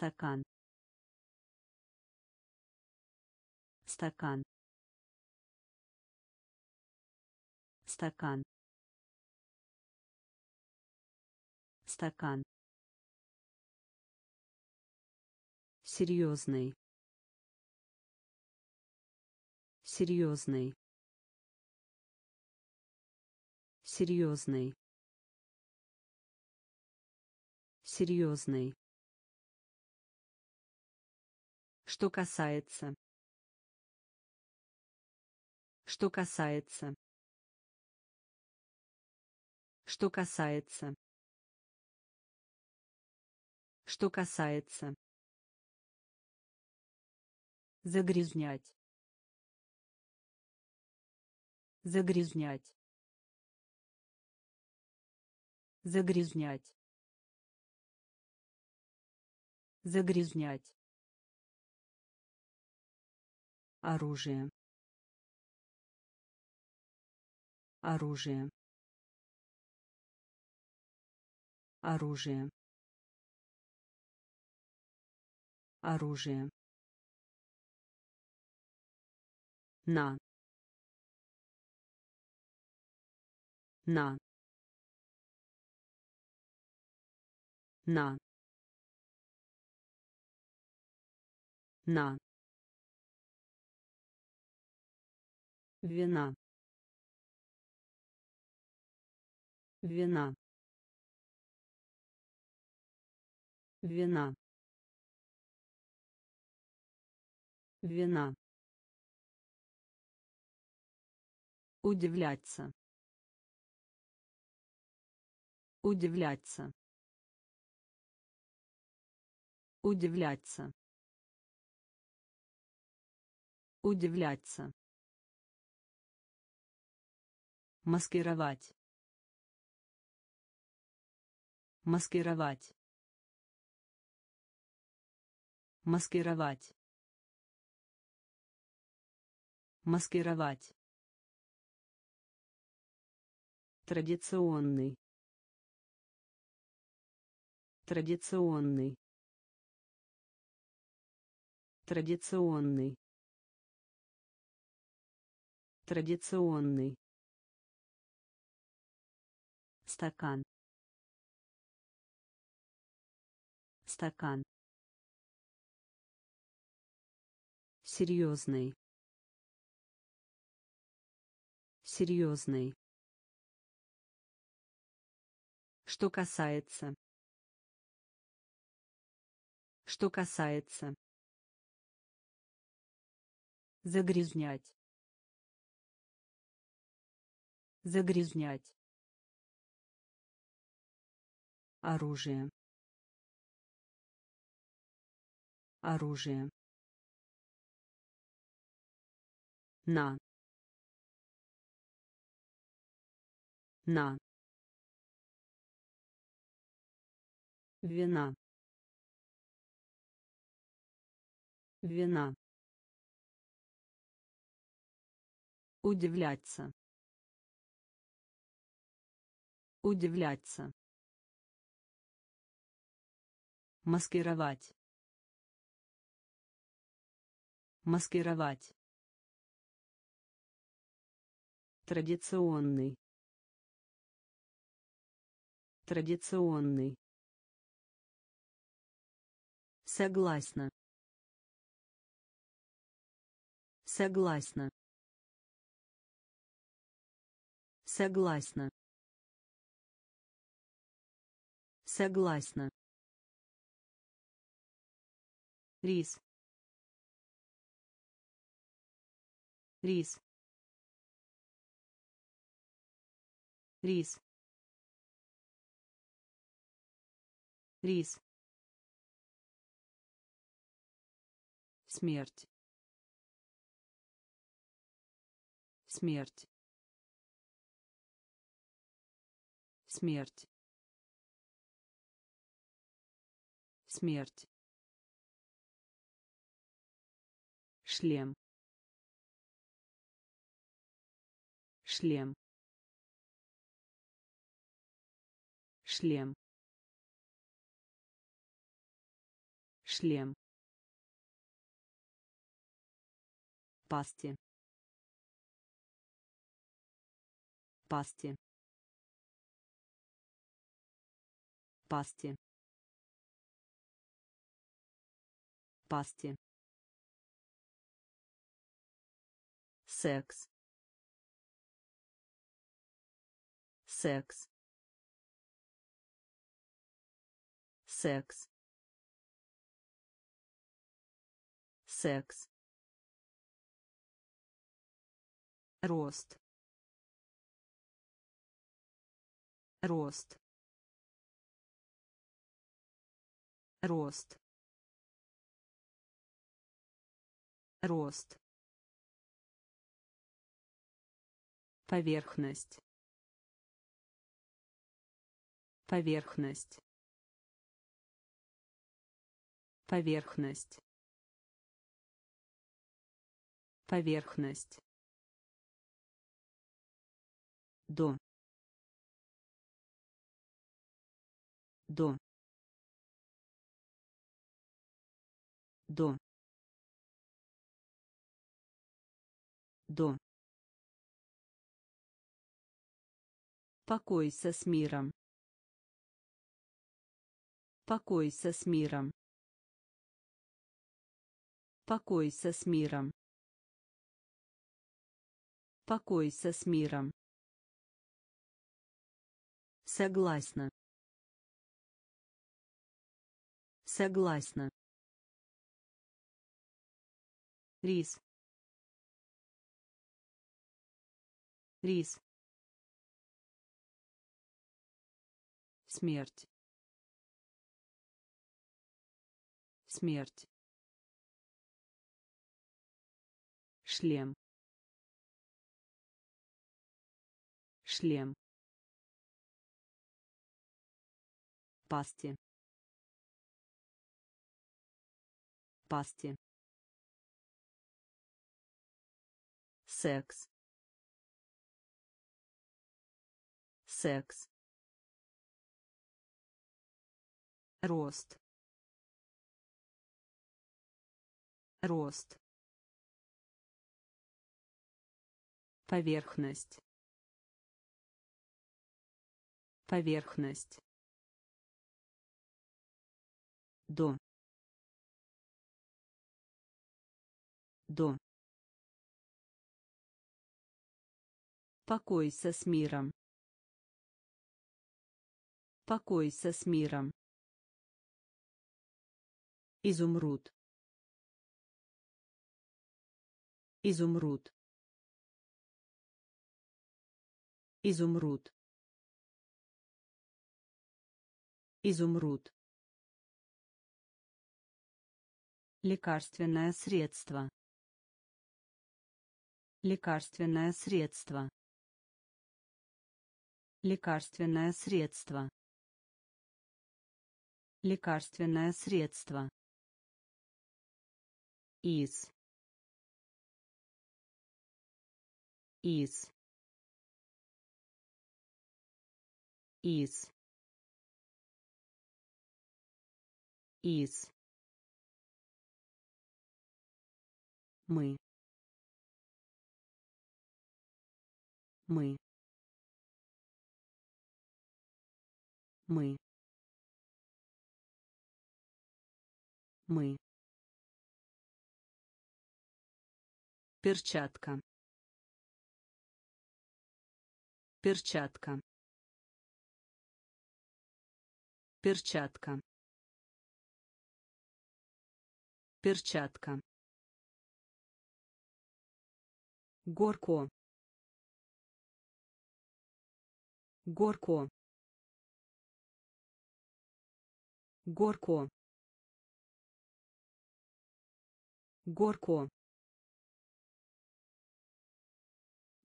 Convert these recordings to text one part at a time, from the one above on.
стакан. Стакан. Стакан. Стакан. Серьезный. Серьезный. Серьезный. Серьезный что касается. Что касается. Что касается. Что касается. Загрязнять. Загрязнять. Загрязнять. Загрязнять оружие. Оружие. Оружие. Оружие. На. На. На. На вина. Вина. Вина. Вина. Удивляться. Удивляться. Удивляться. Удивляться маскировать. Маскировать. Маскировать. Маскировать. Традиционный. Традиционный. Традиционный. Традиционный стакан. Стакан. Серьезный. Серьезный. Что касается. Что касается. Загрязнять. Загрязнять оружие. Оружие. На. На. Вина. Вина. Удивляться. Удивляться маскировать. Маскировать. Традиционный. Традиционный. Согласна. Согласна. Согласна. Согласна рис. Рис. Рис. Рис. Смерть. Смерть. Смерть. Смерть шлем. Шлем. Шлем. Шлем. Пасти. Пасти. Пасти. Пасти секс. Секс. Секс. Секс. Рост. Рост. Рост. Рост поверхность. Поверхность. Поверхность. Поверхность. Дом. Дом. Дом. Дом Покойся с миром. Покойся с миром. Покойся с миром. Покойся с миром. Согласна. Согласна. Рис. Рис. Смерть. Смерть. Шлем. Шлем. Пасти. Пасти. Секс. Секс. Рост рост поверхность поверхность дом дом Покойся с миром. Покойся с миром. Изумруд. Изумруд. Изумруд. Изумруд. Лекарственное средство. Лекарственное средство. Лекарственное средство. Лекарственное средство из из из из. Мы. Мы. Мы. Мы Перчатка. Перчатка. Перчатка. Перчатка. Горко. Горко. Горко. Горко.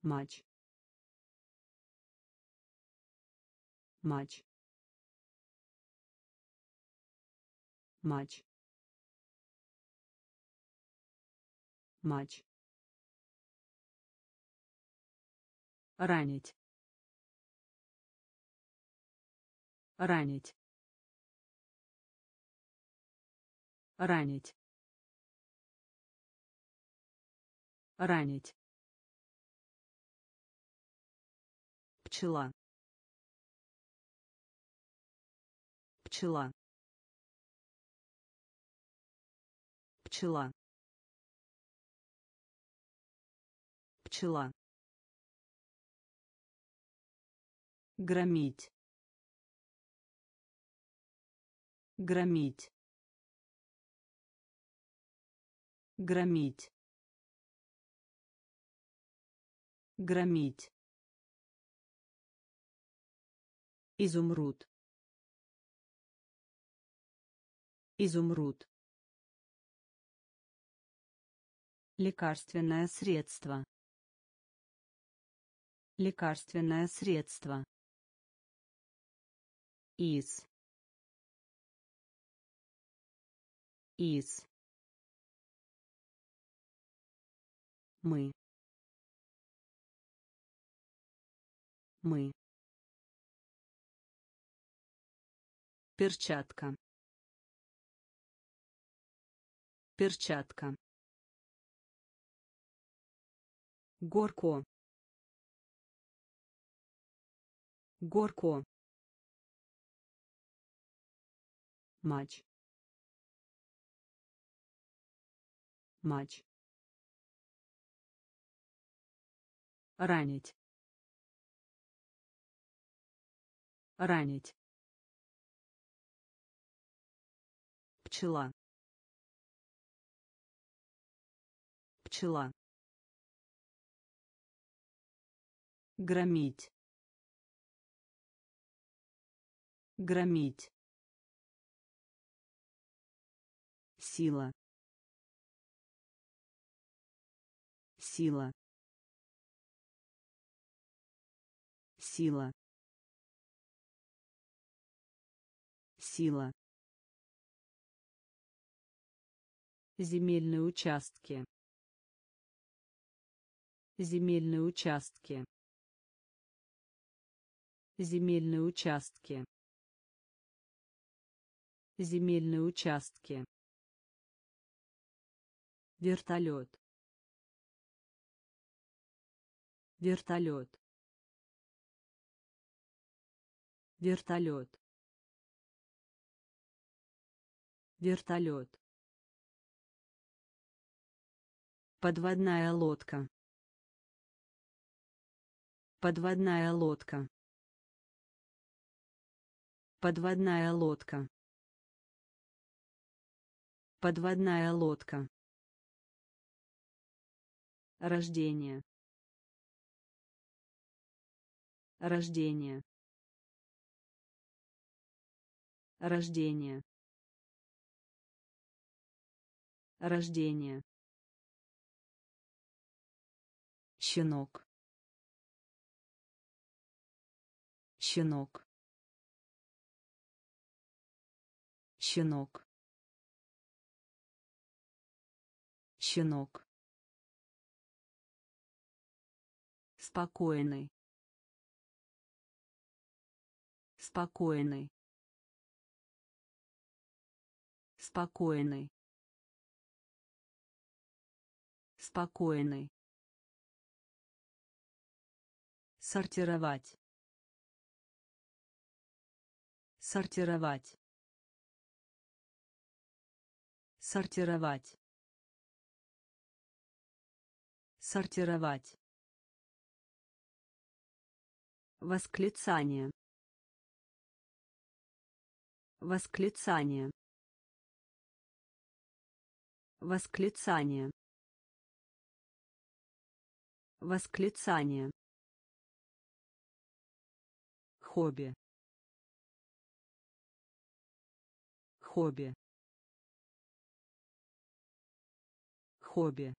Матч. Матч. Матч. Матч. Ранить. Ранить. Ранить. Ранить пчела. Пчела. Пчела. Пчела. Громить. Громить. Громить. Громить изумруд. Изумруд. Лекарственное средство. Лекарственное средство. Из из мы. Мы перчатка. Перчатка. Горко. Горко. Матч. Матч. Ранить. Ранить пчела. Пчела. Громить. Громить. Сила. Сила. Сила. Сила земельные участки. Земельные участки. Земельные участки. Земельные участки. Вертолет. Вертолет. Вертолет. Вертолет подводная лодка подводная лодка подводная лодка подводная лодка Рождение. Рождение. Рождение. Рождение. Щенок. Щенок. Щенок. Щенок. Спокойный. Спокойный. Спокойный. Спокойный сортировать сортировать сортировать сортировать Восклицание. Восклицание. Восклицание. Восклицание. Хобби. Хобби. Хобби.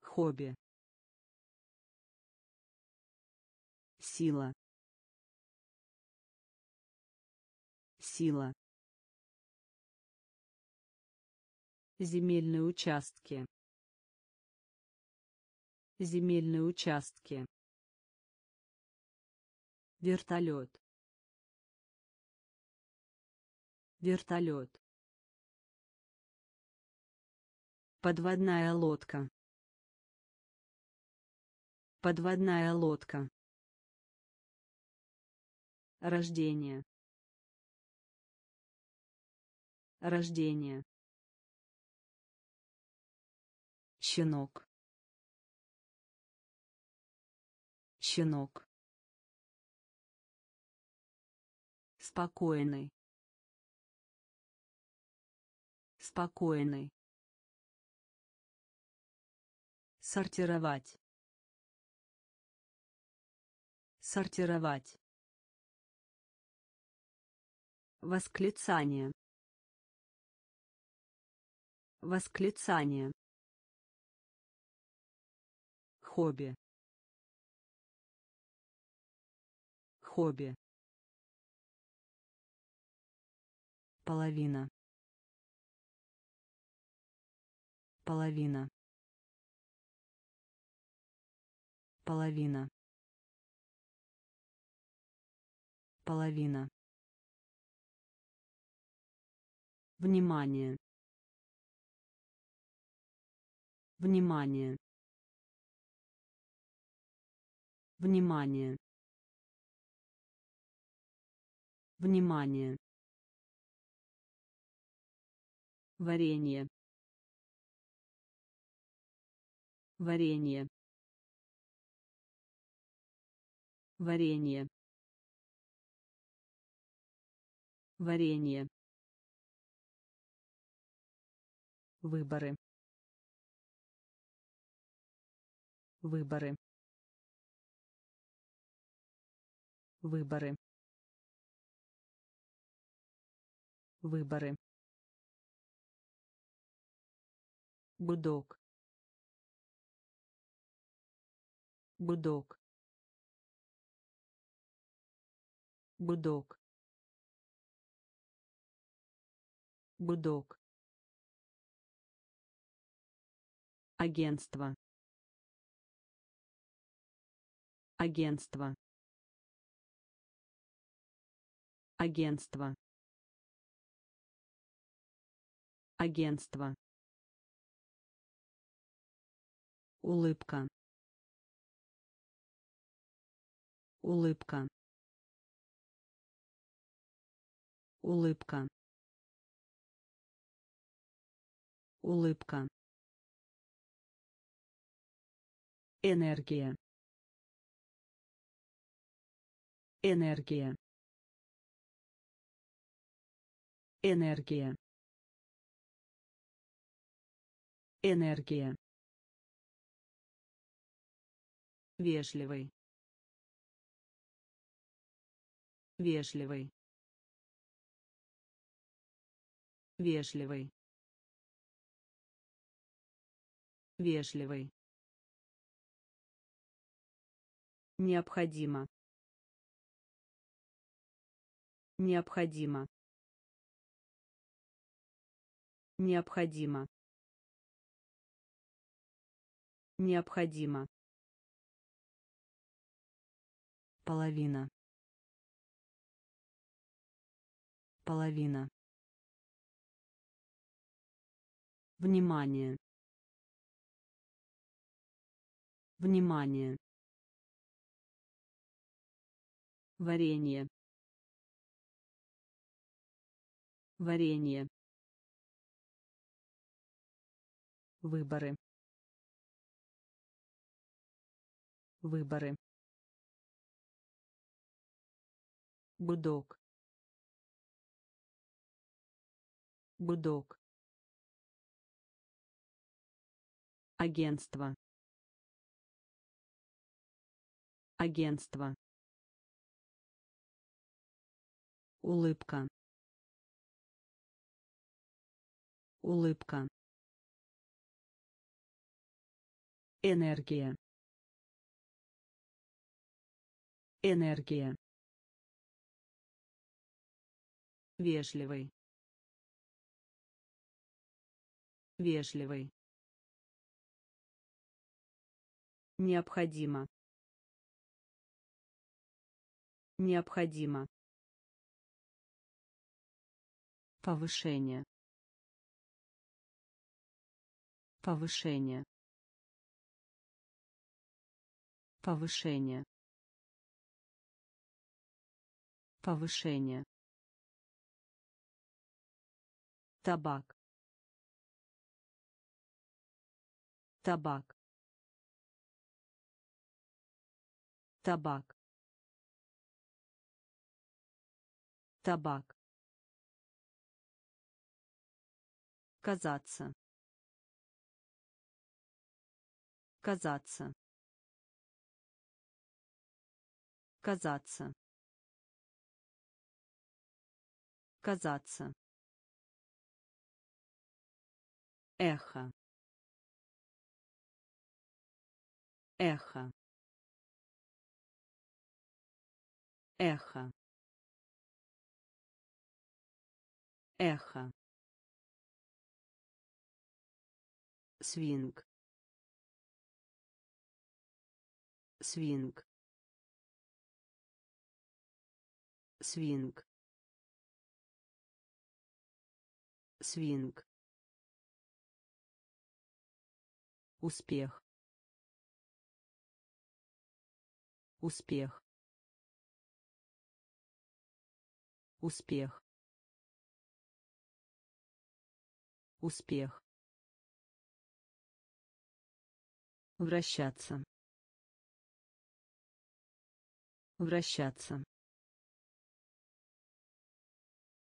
Хобби. сила сила земельные участки земельные участки вертолет Вертолет. Подводная лодка. Подводная лодка. Рождение. Рождение. щенок щенок спокойный спокойный сортировать. Сортировать. Восклицание. Восклицание. Хобби. Хобби половина. Половина. Половина. Половина. Внимание. Внимание. Внимание. Внимание варенье. Варенье. Варенье. Варенье. Выборы. Выборы. Выборы. Выборы гудок гудок гудок гудок агентство. Агентство. Агентство. Агентство улыбка. Улыбка. Улыбка. Улыбка. Энергия. Энергия. Энергия. Энергия вежливый. Вежливый. Вежливый. Вежливый. Необходимо. Необходимо. Необходимо. Необходимо половина. Половина. Внимание. Внимание. Варенье. Варенье. Выборы. Выборы гудок гудок агентство. Агентство. Улыбка. Улыбка. Энергия. Энергия вежливый вежливый необходимо необходимо Повышение. Повышение. Повышение. Повышение. Табак. Табак. Табак. Табак. Казаться. Казаться. Казаться. Казаться. Эхо. Эхо. Эхо. Эхо. свинг свинг свинг свинг успех. Успех. Успех. Успех. Вращаться. Вращаться.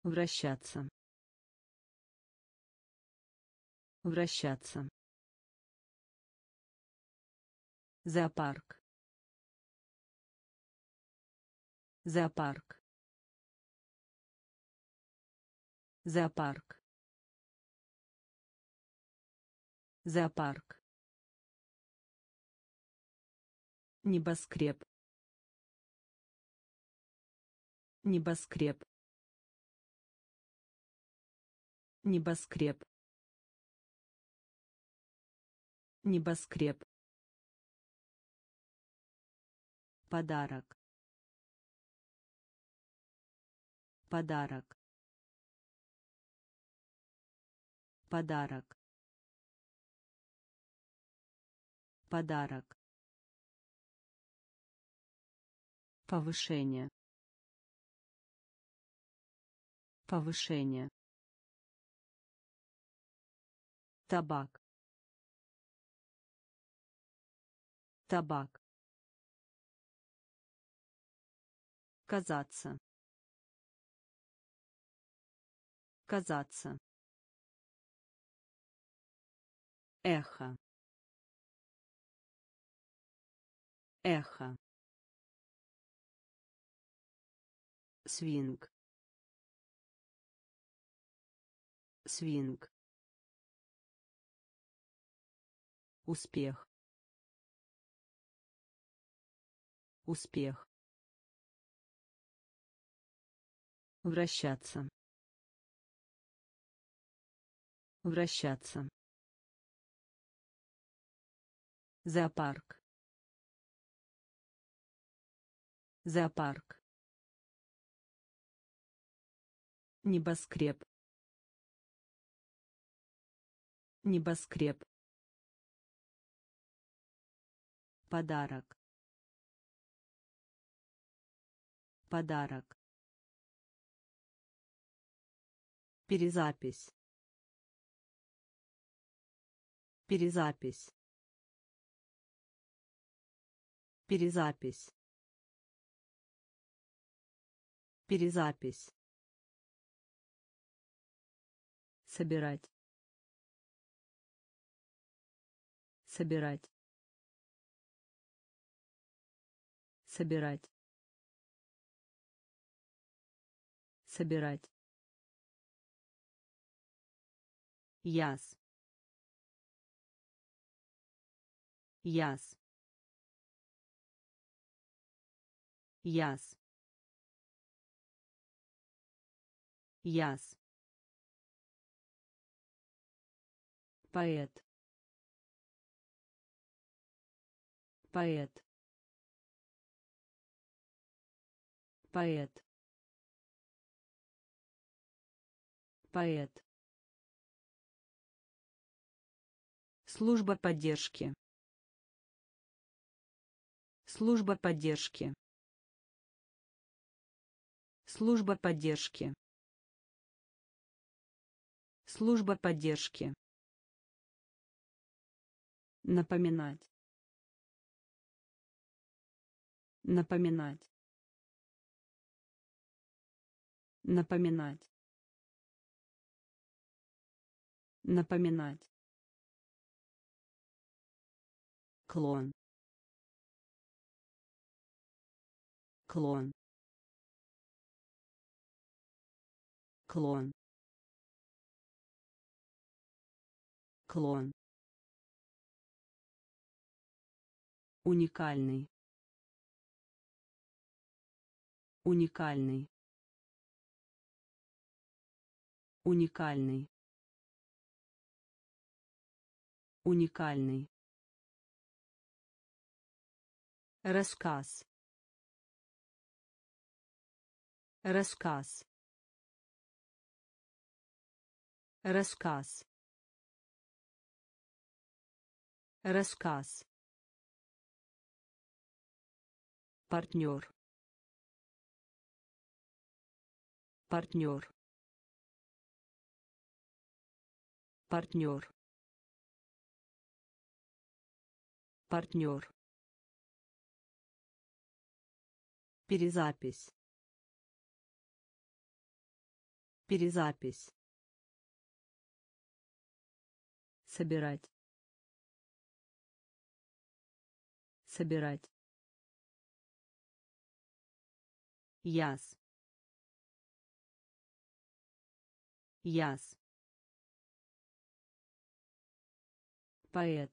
Вращаться. Вращаться зоопарк зоопарк зоопарк зоопарк Небоскреб. Небоскреб. Небоскреб. Небоскреб. Подарок. Подарок. Подарок. Подарок. Повышение. Повышение. Табак. Табак. Казаться. Казаться. Эхо. Эхо. свинг свинг успех успех вращаться вращаться зоопарк зоопарк Небоскреб. Небоскреб. Подарок. Подарок. Перезапись. Перезапись. Перезапись. Перезапись. собирать собирать собирать собирать яс. Яс. Яс. Яс. Поэт. Поэт. Поэт. Поэт Служба поддержки. Служба поддержки. Служба поддержки. Служба поддержки. Напоминать. Напоминать. Напоминать. Напоминать. Клон. Клон. Клон. Клон. Уникальный. Уникальный. Уникальный. Уникальный Рассказ. Рассказ. Рассказ. Рассказ. Партнер. Партнер. Партнер. Партнер. Перезапись. Перезапись. Собирать. Собирать. Яс. Яс. Поэт.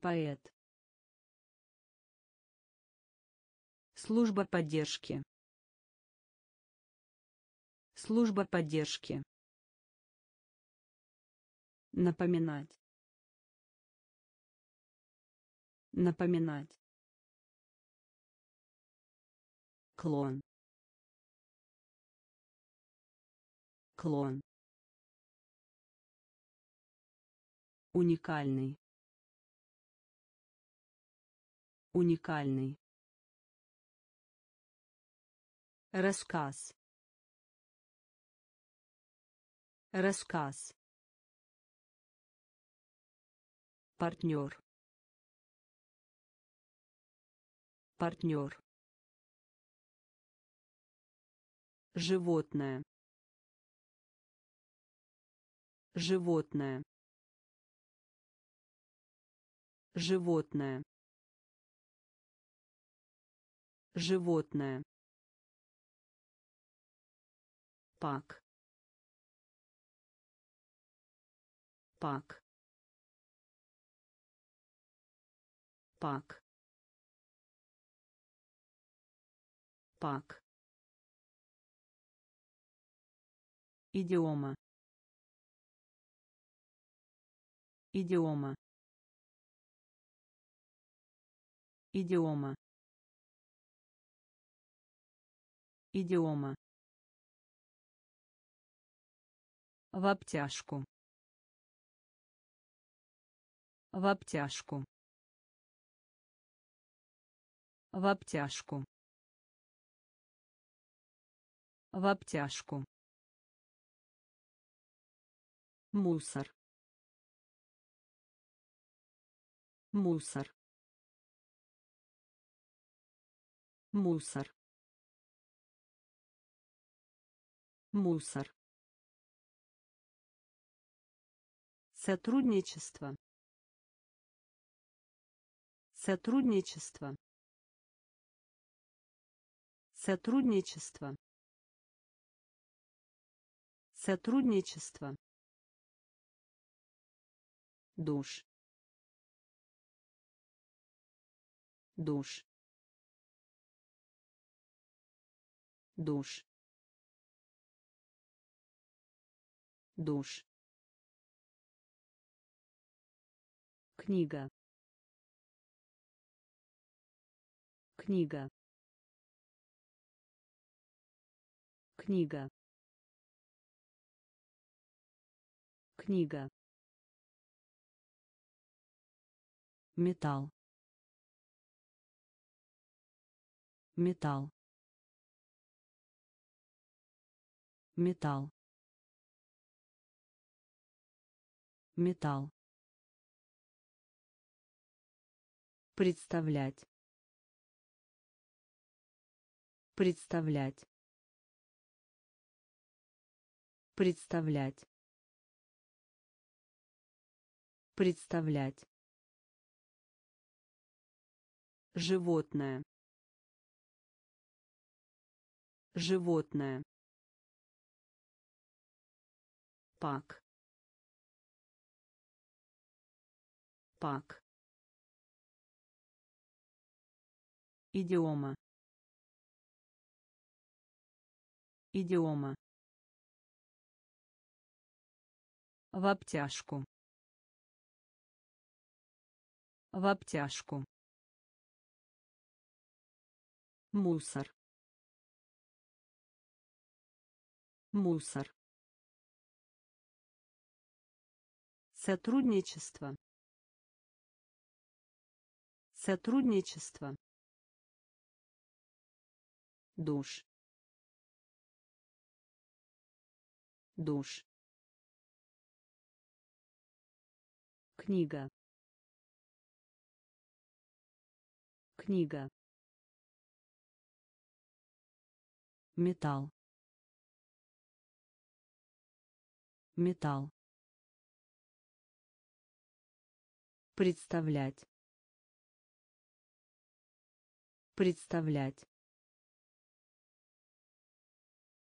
Поэт. Служба поддержки. Служба поддержки. Напоминать. Напоминать. Клон. Клон. Уникальный. Уникальный. Рассказ. Рассказ. Партнер. Партнер. Животное. Животное. Животное. Животное. Пак. Пак. Пак. Пак. Идиома. Идиома. Идиома. Идиома В обтяжку. В обтяжку. В обтяжку. В обтяжку. Мусор. Мусор. Мусор. Мусор. Сотрудничество. Сотрудничество. Сотрудничество. Сотрудничество. Душ. Душ. Душ. Душ. Книга. Книга. книга. Книга. Металл. Металл. Металл. Металл представлять. Представлять. Представлять. Представлять. Животное. Животное. Пак. Пак идиома. Идиома. В обтяжку. В обтяжку. Мусор. Мусор. Сотрудничество. Сотрудничество душ. Душ. Книга. Книга. Металл. Металл. Представлять. Представлять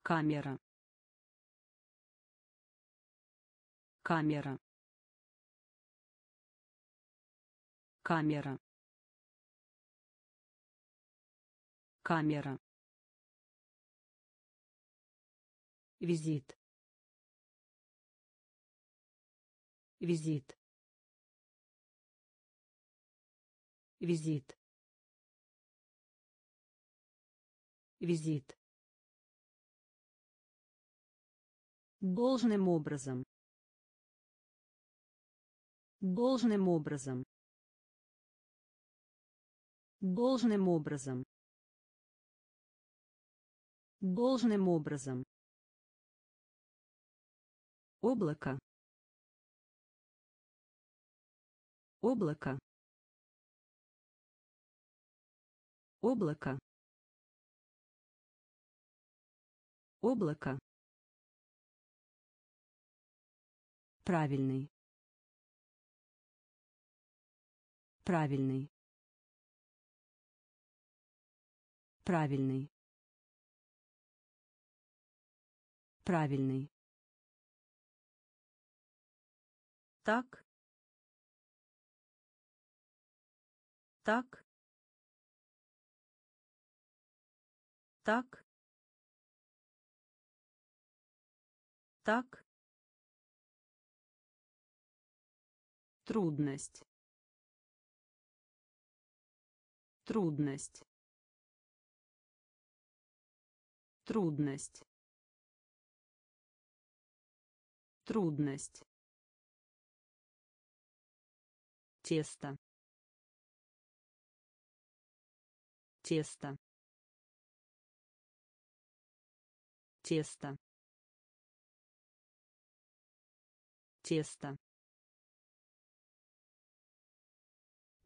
камера. Камера. Камера. Камера. Визит. Визит. Визит. Визит должным образом должным образом должным образом должным образом. Облако. Облако. Облако. Облако правильный. Правильный. Правильный. Правильный. Так. Так. Так. Так трудность. Трудность. Трудность. Трудность. Тесто. Тесто. Тесто. Тесто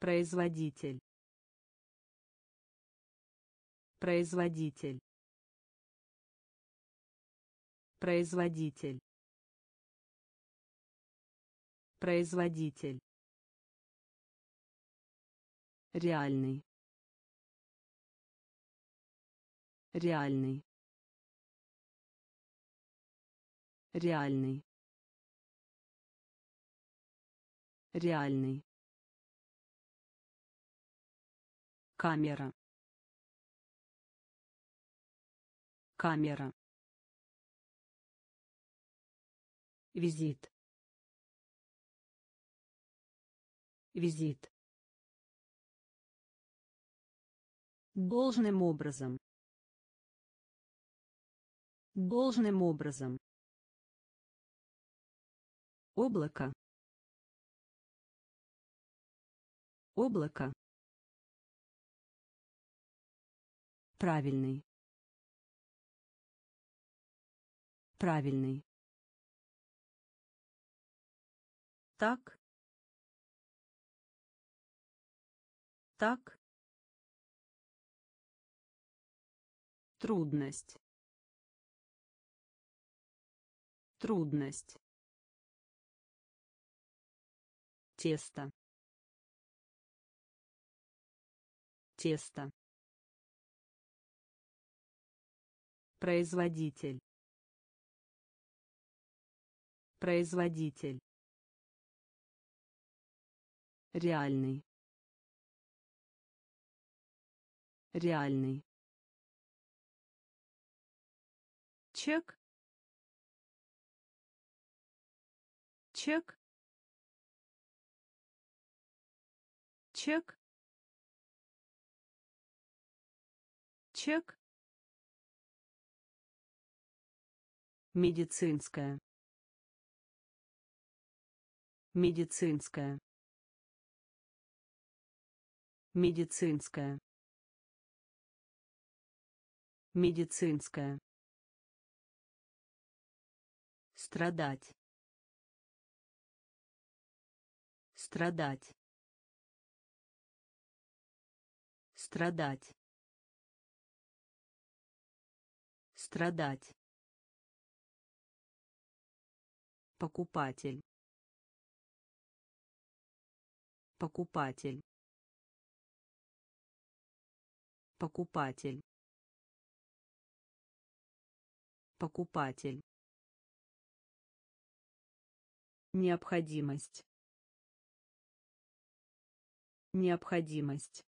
производитель. Производитель. Производитель. Производитель. Реальный. Реальный. Реальный. Реальный камера камера визит визит должным образом Должным образом. Облако. Облако. Правильный. Правильный. Так. Так. Трудность. Трудность. Тесто. Тесто. Производитель. Производитель. Реальный. Реальный. Чек. Чек. Чек. Чек. Медицинская. Медицинская. Медицинская. Медицинская. Страдать. Страдать. Страдать. Страдать. Покупатель. Покупатель. Покупатель. Покупатель. Необходимость. Необходимость.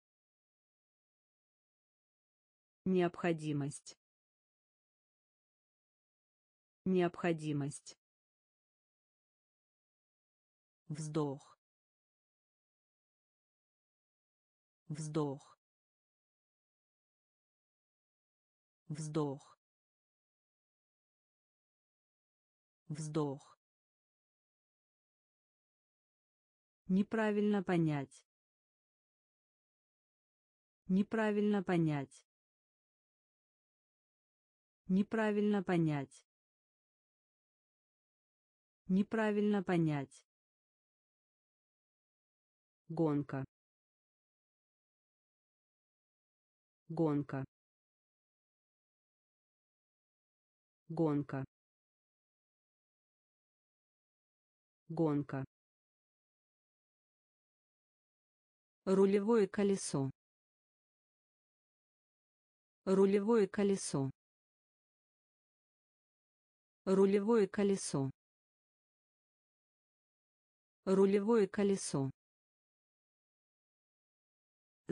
Необходимость. Необходимость. Вздох. Вздох. Вздох. Вздох. Неправильно понять. Неправильно понять. Неправильно понять. Неправильно понять. Гонка. Гонка. Гонка. Гонка. Рулевое колесо. Рулевое колесо. Рулевое колесо. Рулевое колесо.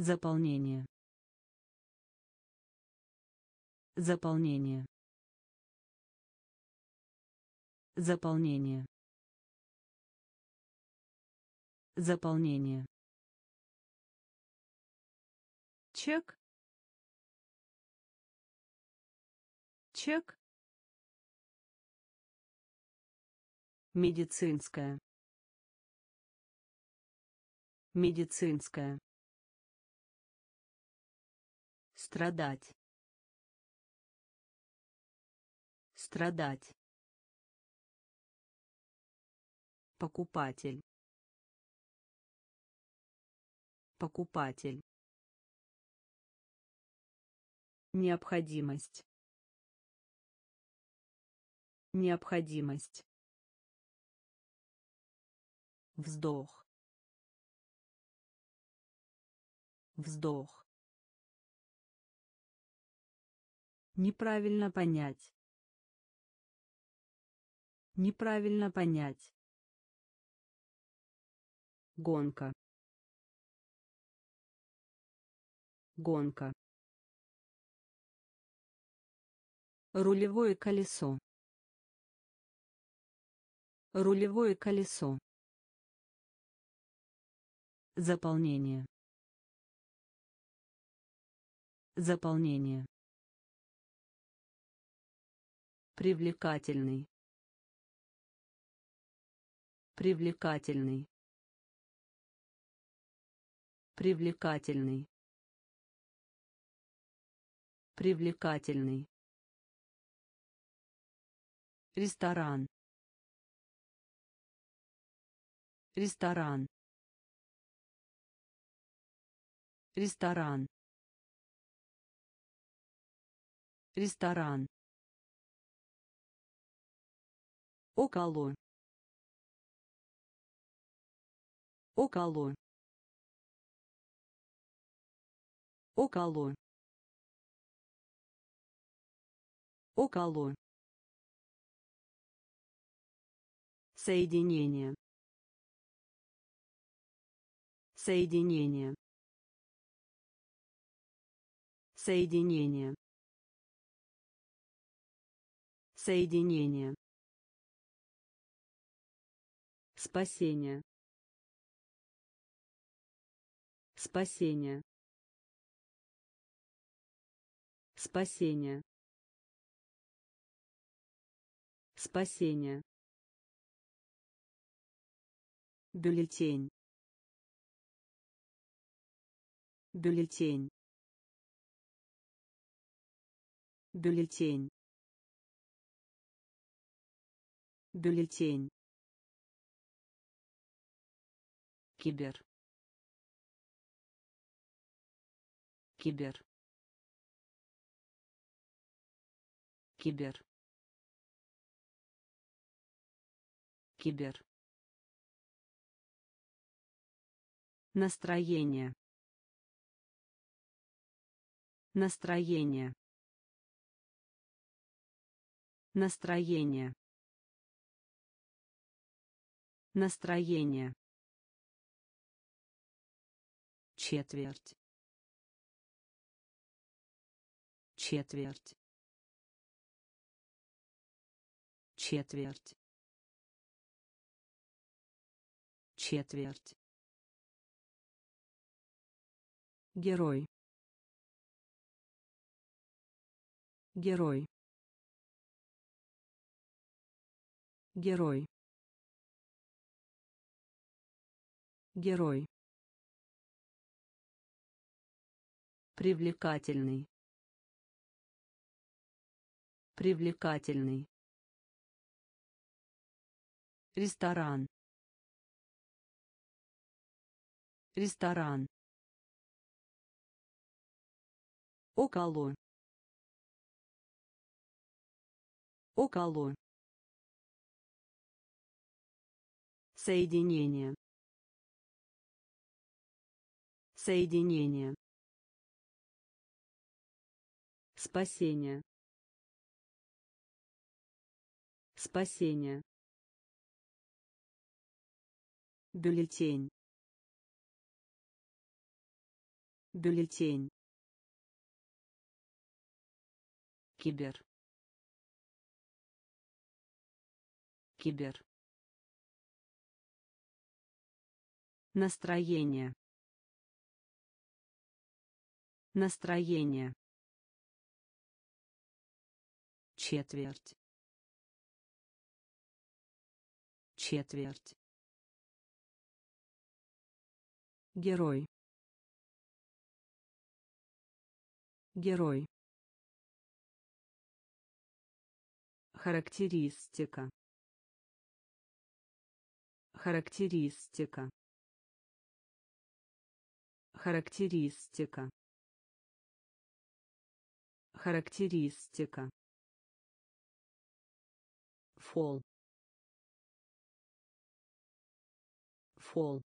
Заполнение. Заполнение. Заполнение. Заполнение. Чек. Чек. Медицинская. Медицинская. Страдать. Страдать. Покупатель. Покупатель. Необходимость. Необходимость. Вздох. Вздох. Неправильно понять. Неправильно понять. Гонка. Гонка. Рулевое колесо. Рулевое колесо. Заполнение. Заполнение. Привлекательный. Привлекательный. Привлекательный. Привлекательный. Ресторан. Ресторан. Ресторан. Ресторан. Около. Около. Около. Около. Соединение. Соединение. Соединение. Соединение. Спасение. Спасение. Спасение. Спасение. Бюллетень. Бюллетень. Бюллетень. Бюллетень. Кибер. Кибер. Кибер. Кибер. Настроение. Настроение. Настроение. Настроение. Четверть. Четверть. Четверть. Четверть. Герой. Герой. Герой. Герой. Привлекательный. Привлекательный. Ресторан. Ресторан. Около. Около. Соединение. Соединение. Спасение. Спасение. Бюллетень. Бюллетень. Кибер. Кибер. Настроение. Настроение. Четверть. Четверть. Герой. Герой. Характеристика. Характеристика. Характеристика. Характеристика. Фол. Фол.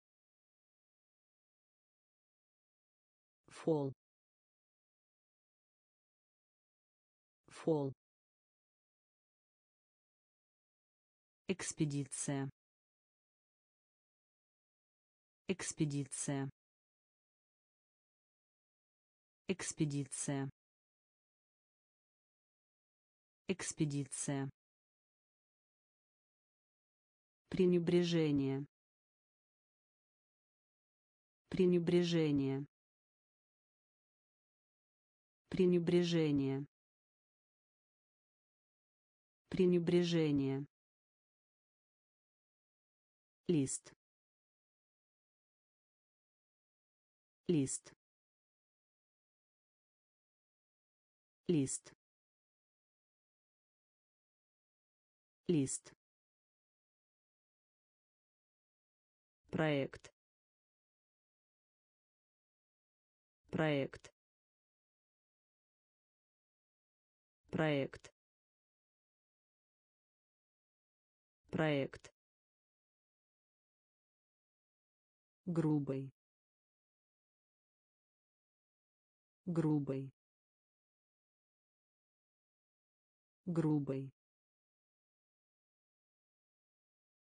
Фол. Фол. Экспедиция. Экспедиция. Экспедиция. Экспедиция. Пренебрежение. Пренебрежение. Пренебрежение. Пренебрежение. Лист. Лист. Лист. Лист. Проект. Проект. Проект. Проект. грубый грубый грубый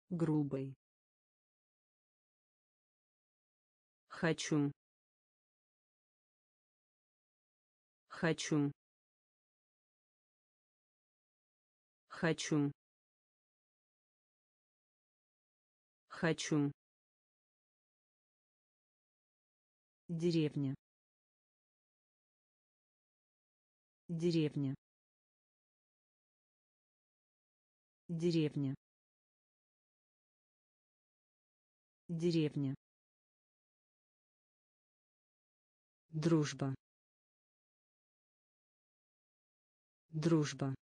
грубый хочу. Хочу. Хочу. Хочу. Деревня. Деревня. Деревня. Деревня дружба дружба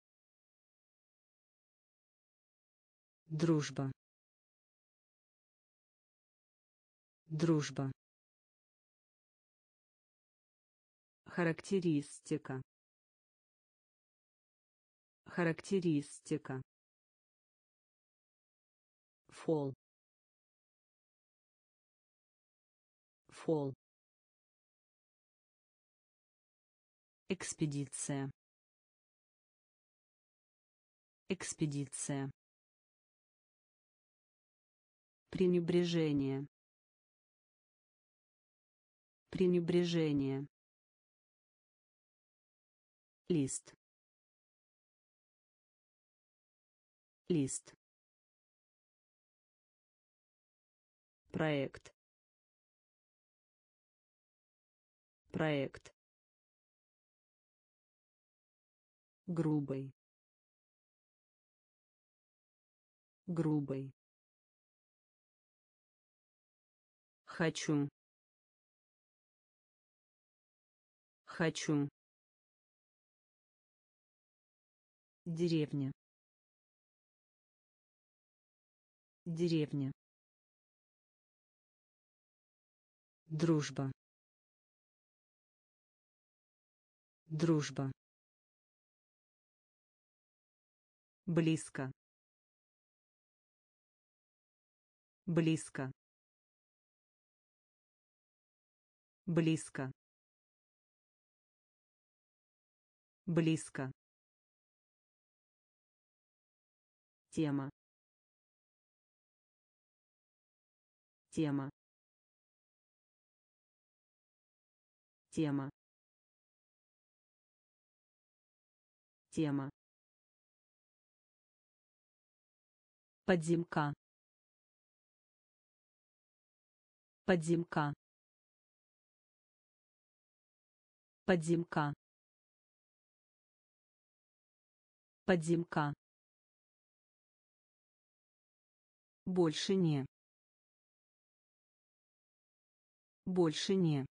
дружба дружба Характеристика. Характеристика. Фол. Фол. Экспедиция. Экспедиция. Пренебрежение. Пренебрежение лист лист проект проект грубый грубый хочу. Хочу. Деревня. Деревня. Дружба. Дружба близко близко близко близко Тема. Тема. Тема. Тема. Подземка. Подземка. Подземка. Подземка. Больше не. Больше не.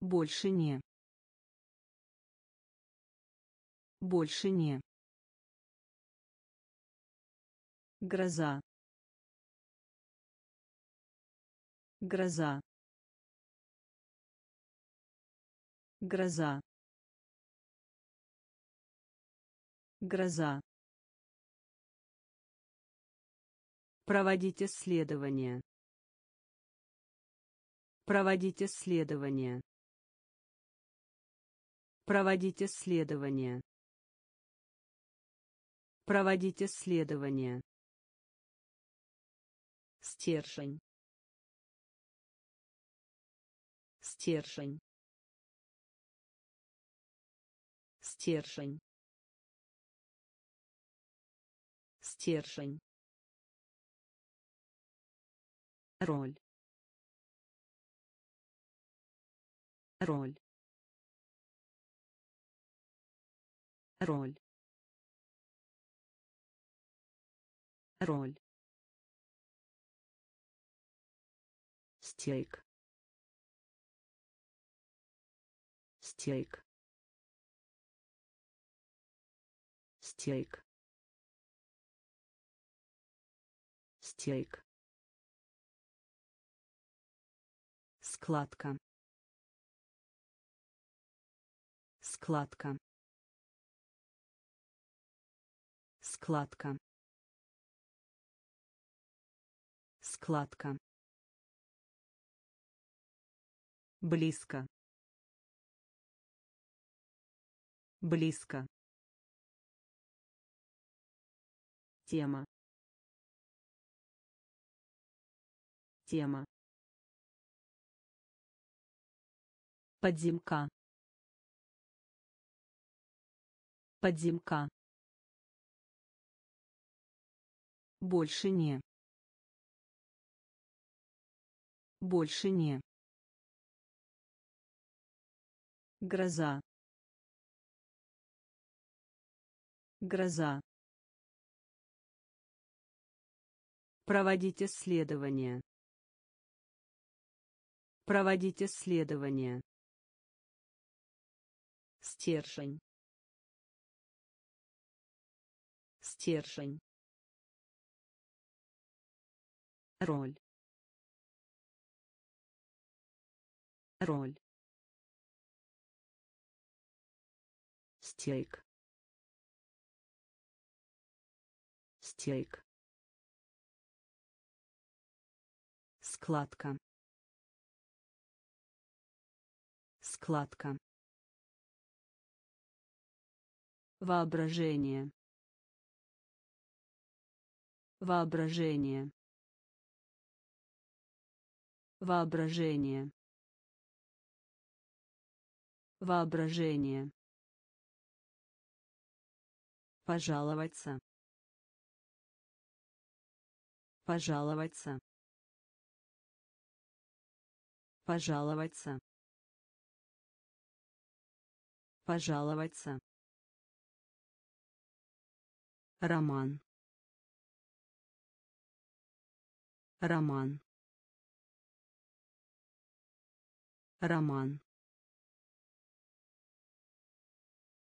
Больше не. Больше не. Гроза. Гроза. Гроза. Гроза. Проводить исследования. Проводить исследования. Проводить исследования. Проводить исследования. Стержень. Стержень. Стержень. Стержень. роль роль роль роль стейк. Стейк. Стейк. Стейк. Складка. Складка. Складка. Складка близко. Близко. Тема. Тема. Подземка. Подземка. Больше не. Больше не гроза. Гроза. Проводить исследования. Проводить исследования. Стержень. Стержень. Роль. Роль стейк. Стейк. Складка. Складка. Воображение. Воображение. Воображение. Воображение пожаловаться. Пожаловаться. Пожаловаться. Пожаловаться. Роман. Роман. Роман.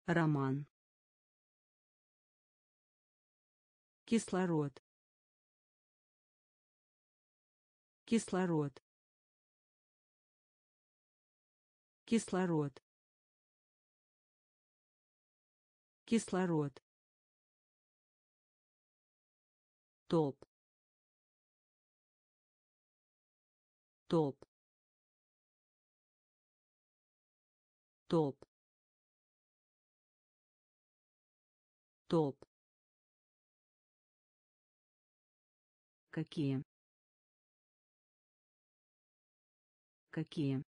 Роман кислород. Кислород. Кислород. Кислород. Топ топ топ топ какие какие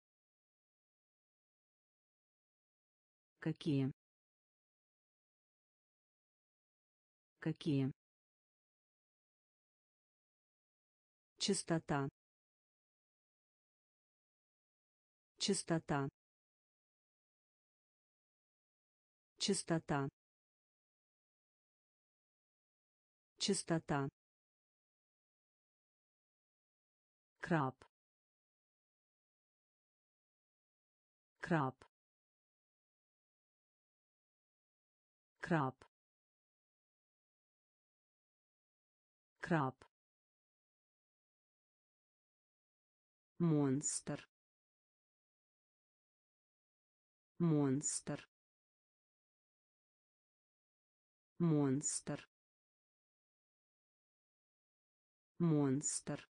какие какие Чистота. Чистота. Чистота. Чистота. Краб. Краб. Краб. Краб. Монстр. Монстр. Монстр. Монстр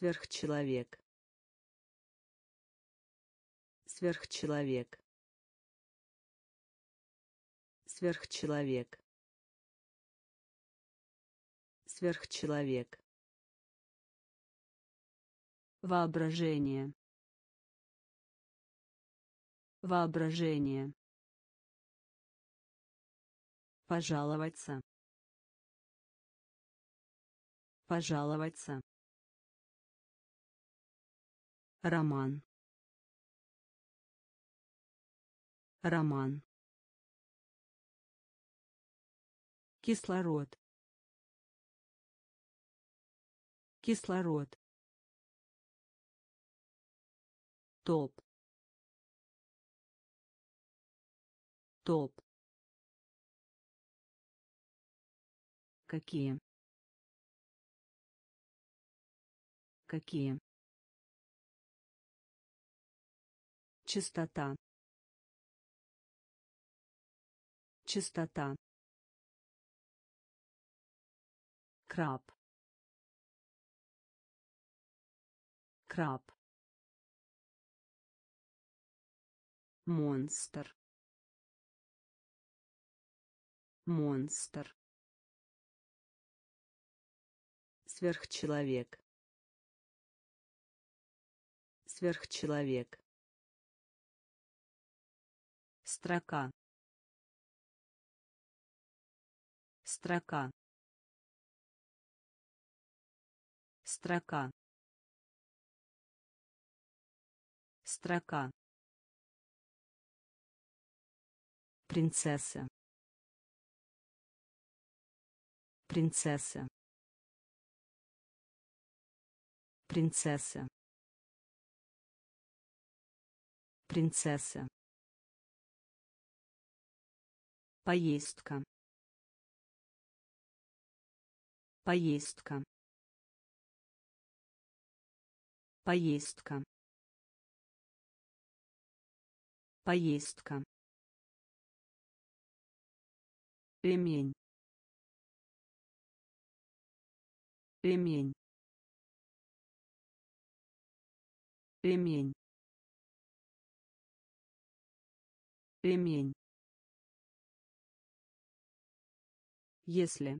сверхчеловек сверхчеловек сверхчеловек сверхчеловек Воображение. Воображение. Пожаловаться. Пожаловаться. Роман. роман. Кислород. Кислород. Топ. Топ. Какие? Какие Чистота. Чистота. Краб. Краб. Монстр. Монстр. Сверхчеловек. Сверхчеловек. Строка. Строка. Строка. Строка. Принцесса. Принцесса. Принцесса. Принцесса. Поездка. Поездка. Поездка. Поездка. Ремень. Ремень. Ремень. Ремень. Если.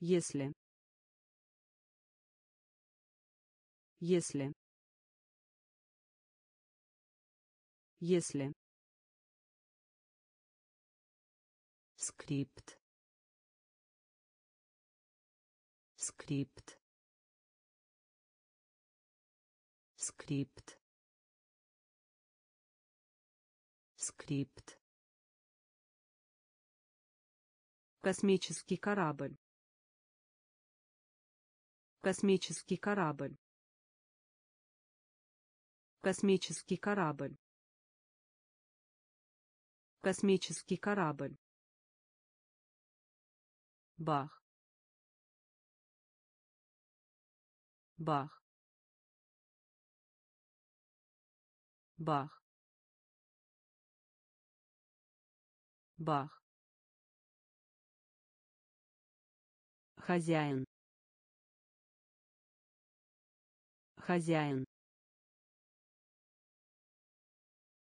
Если. Если. Если. скрипт скрипт скрипт скрипт Космический корабль. Космический корабль. Космический корабль. Космический корабль. Бах. Бах. Бах. Бах. Хозяин. Хозяин.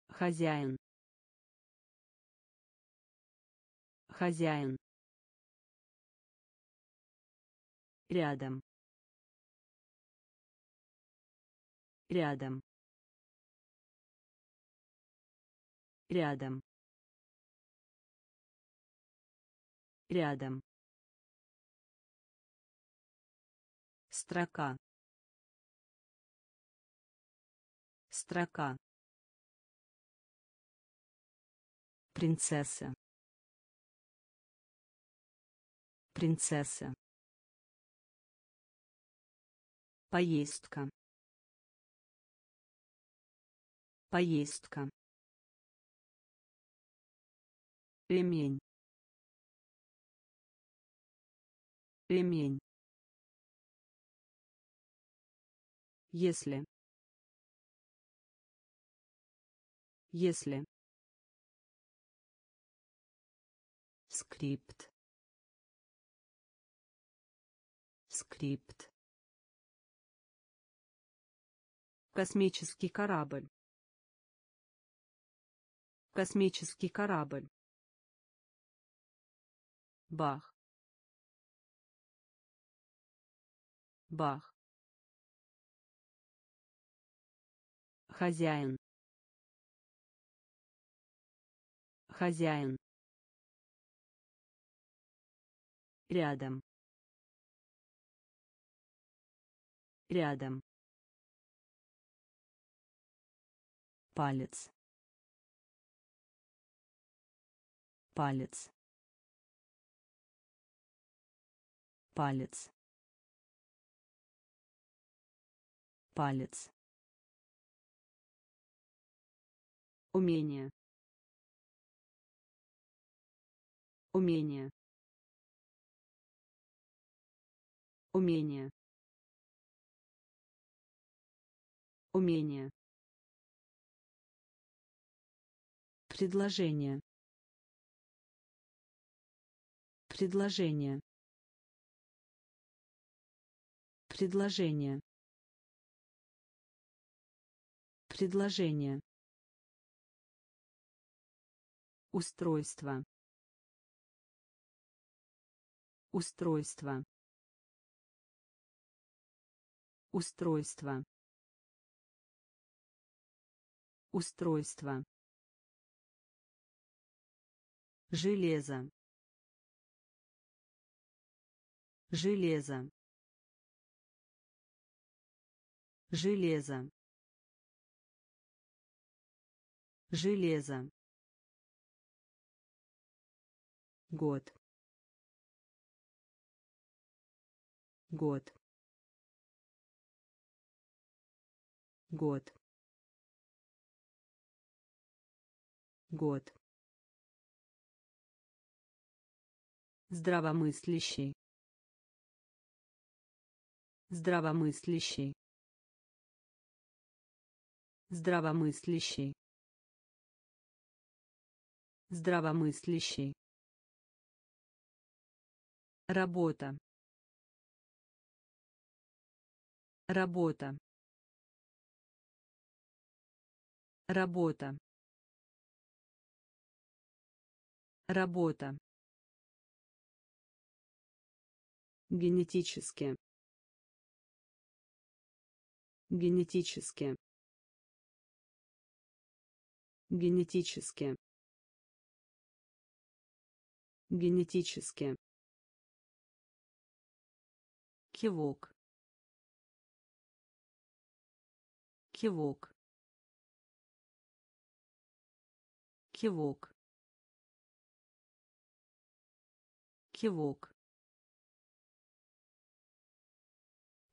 Хозяин. Хозяин. Рядом. Рядом. Рядом. Рядом. Строка. Строка. Принцесса. Принцесса. Поездка. Поездка. Ремень. Ремень. Если. Если. Скрипт. Скрипт. Космический корабль. Космический корабль. Бах. Бах. Хозяин. Хозяин. Рядом. Рядом. палец палец палец палец умение умение умение умение предложение предложение предложение предложение устройство. Устройство. Устройство. Устройство. Железо. Железо. Железо. Железо год. Год. Год. Год. Здравомыслящий. Здравомыслящий. Здравомыслящий. Здравомыслящий работа. Работа. Работа. Работа. Генетически. Генетически. Генетически. Генетически кивок. Кивок. Кивок. Кивок.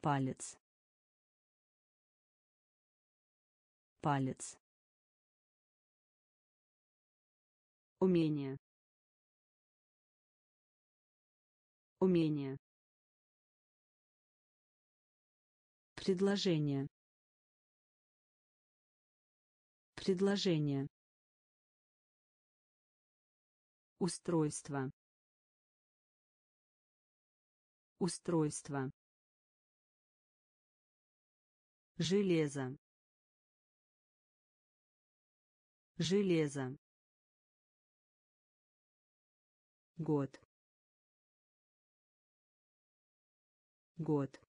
Палец. Палец. Умение. Умение предложение. Предложение. Устройство. Устройство. Железо. Железо. Год. Год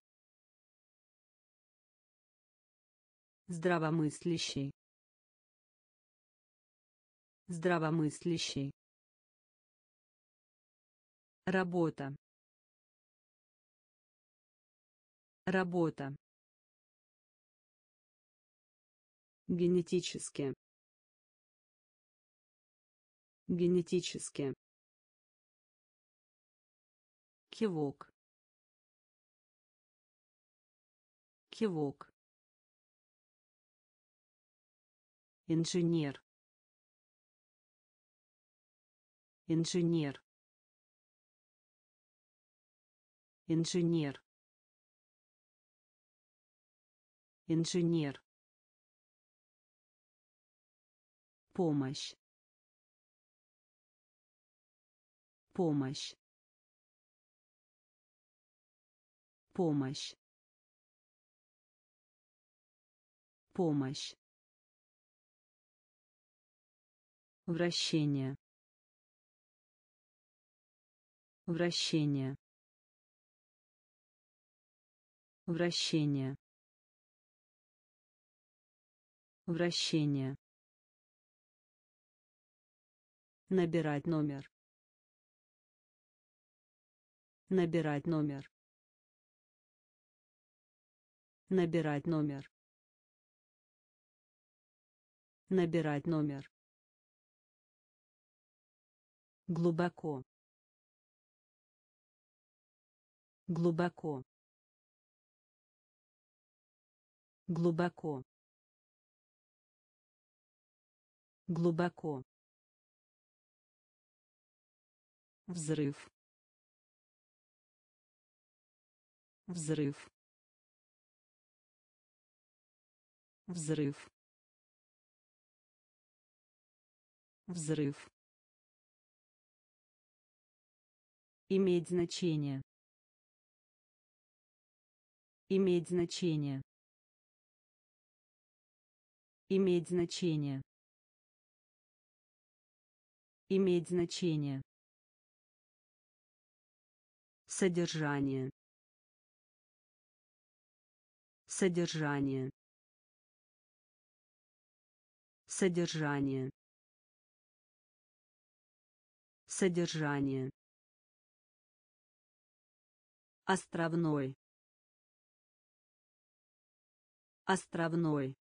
здравомыслящий. Здравомыслящий. Работа. Работа. Генетически. Генетически. Кивок. Кивок инженер. Инженер. Инженер. Инженер. Помощь. Помощь. Помощь. Помощь вращение. Вращение. Вращение. Вращение. Набирать номер. Набирать номер. Набирать номер. Набирать номер. Глубоко. Глубоко. Глубоко. Глубоко. Взрыв. Взрыв. Взрыв. Взрыв. Иметь значение. Иметь значение. Иметь значение. Иметь значение. Содержание. Содержание. Содержание. Содержание. Островной. Островной.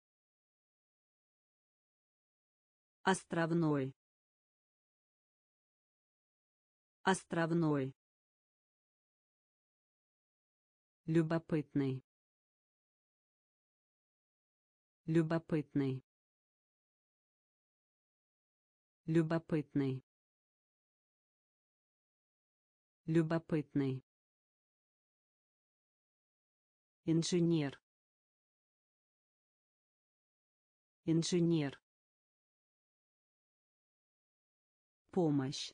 Островной. Островной. Любопытный. Любопытный. Любопытный. Любопытный. Инженер. Инженер. Помощь.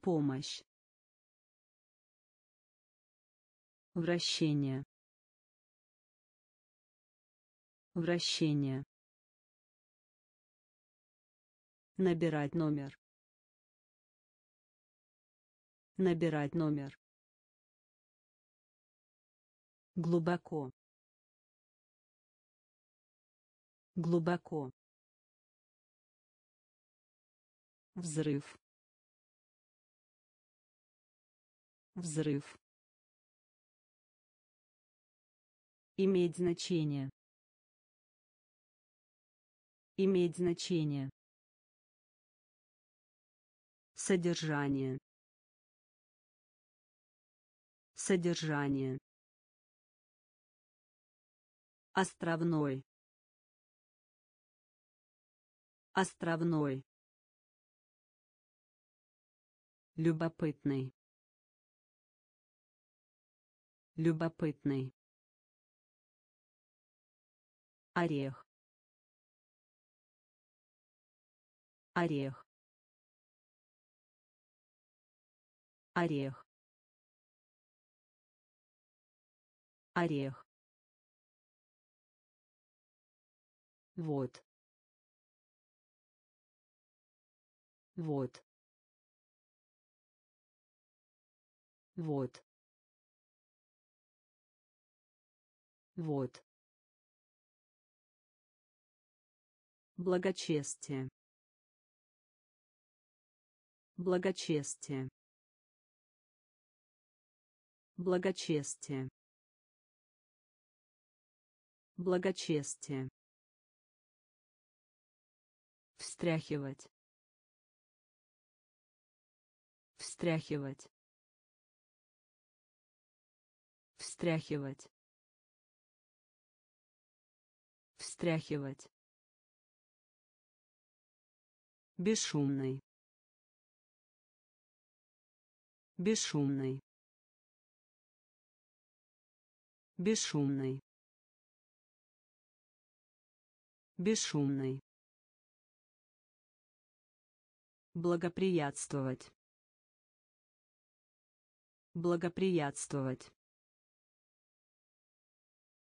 Помощь. Вращение. Вращение. Набирать номер. Набирать номер. Глубоко. Глубоко. Взрыв. Взрыв. Иметь значение. Иметь значение. Содержание. Содержание. Островной. Островной. Любопытный. Любопытный. Орех. Орех. Орех. Орех. Вот. Вот. Вот. Вот. Благочестие. Благочестие. Благочестие. Благочестие. Встряхивать. Встряхивать. Встряхивать. Встряхивать. Бесшумный. Бесшумный. Бесшумный. Бесшумный. Благоприятствовать. Благоприятствовать.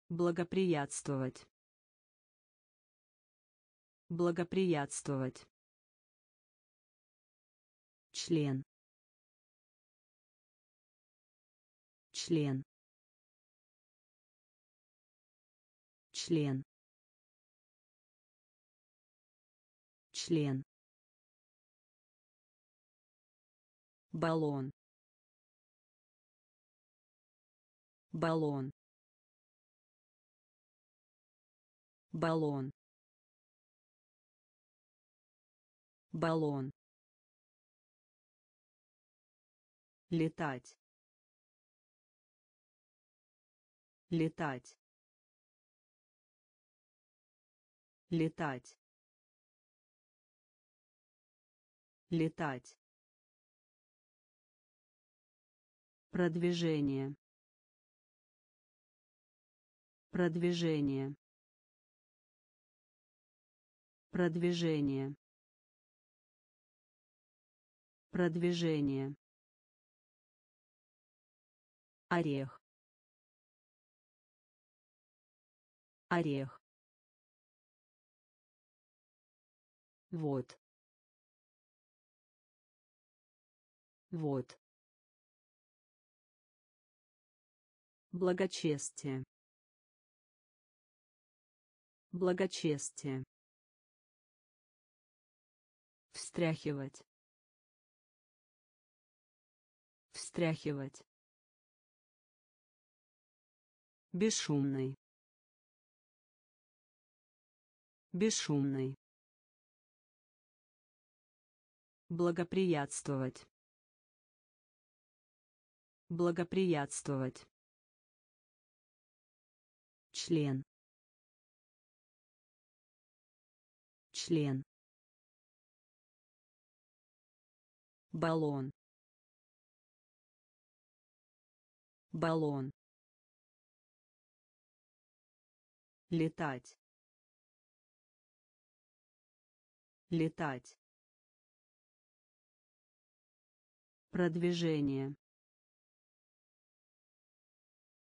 Благоприятствовать. Благоприятствовать. Член. Член. Член. Член. Баллон. Баллон. Баллон. Баллон. Летать. Летать. Летать. Летать продвижение. Продвижение. Продвижение. Продвижение. Орех. Орех. Вот. Вот благочестие. Благочестие. Встряхивать. Встряхивать. Бесшумный. Бесшумный. Благоприятствовать. Благоприятствовать член. Член. Баллон. Баллон. Летать. Летать. Продвижение.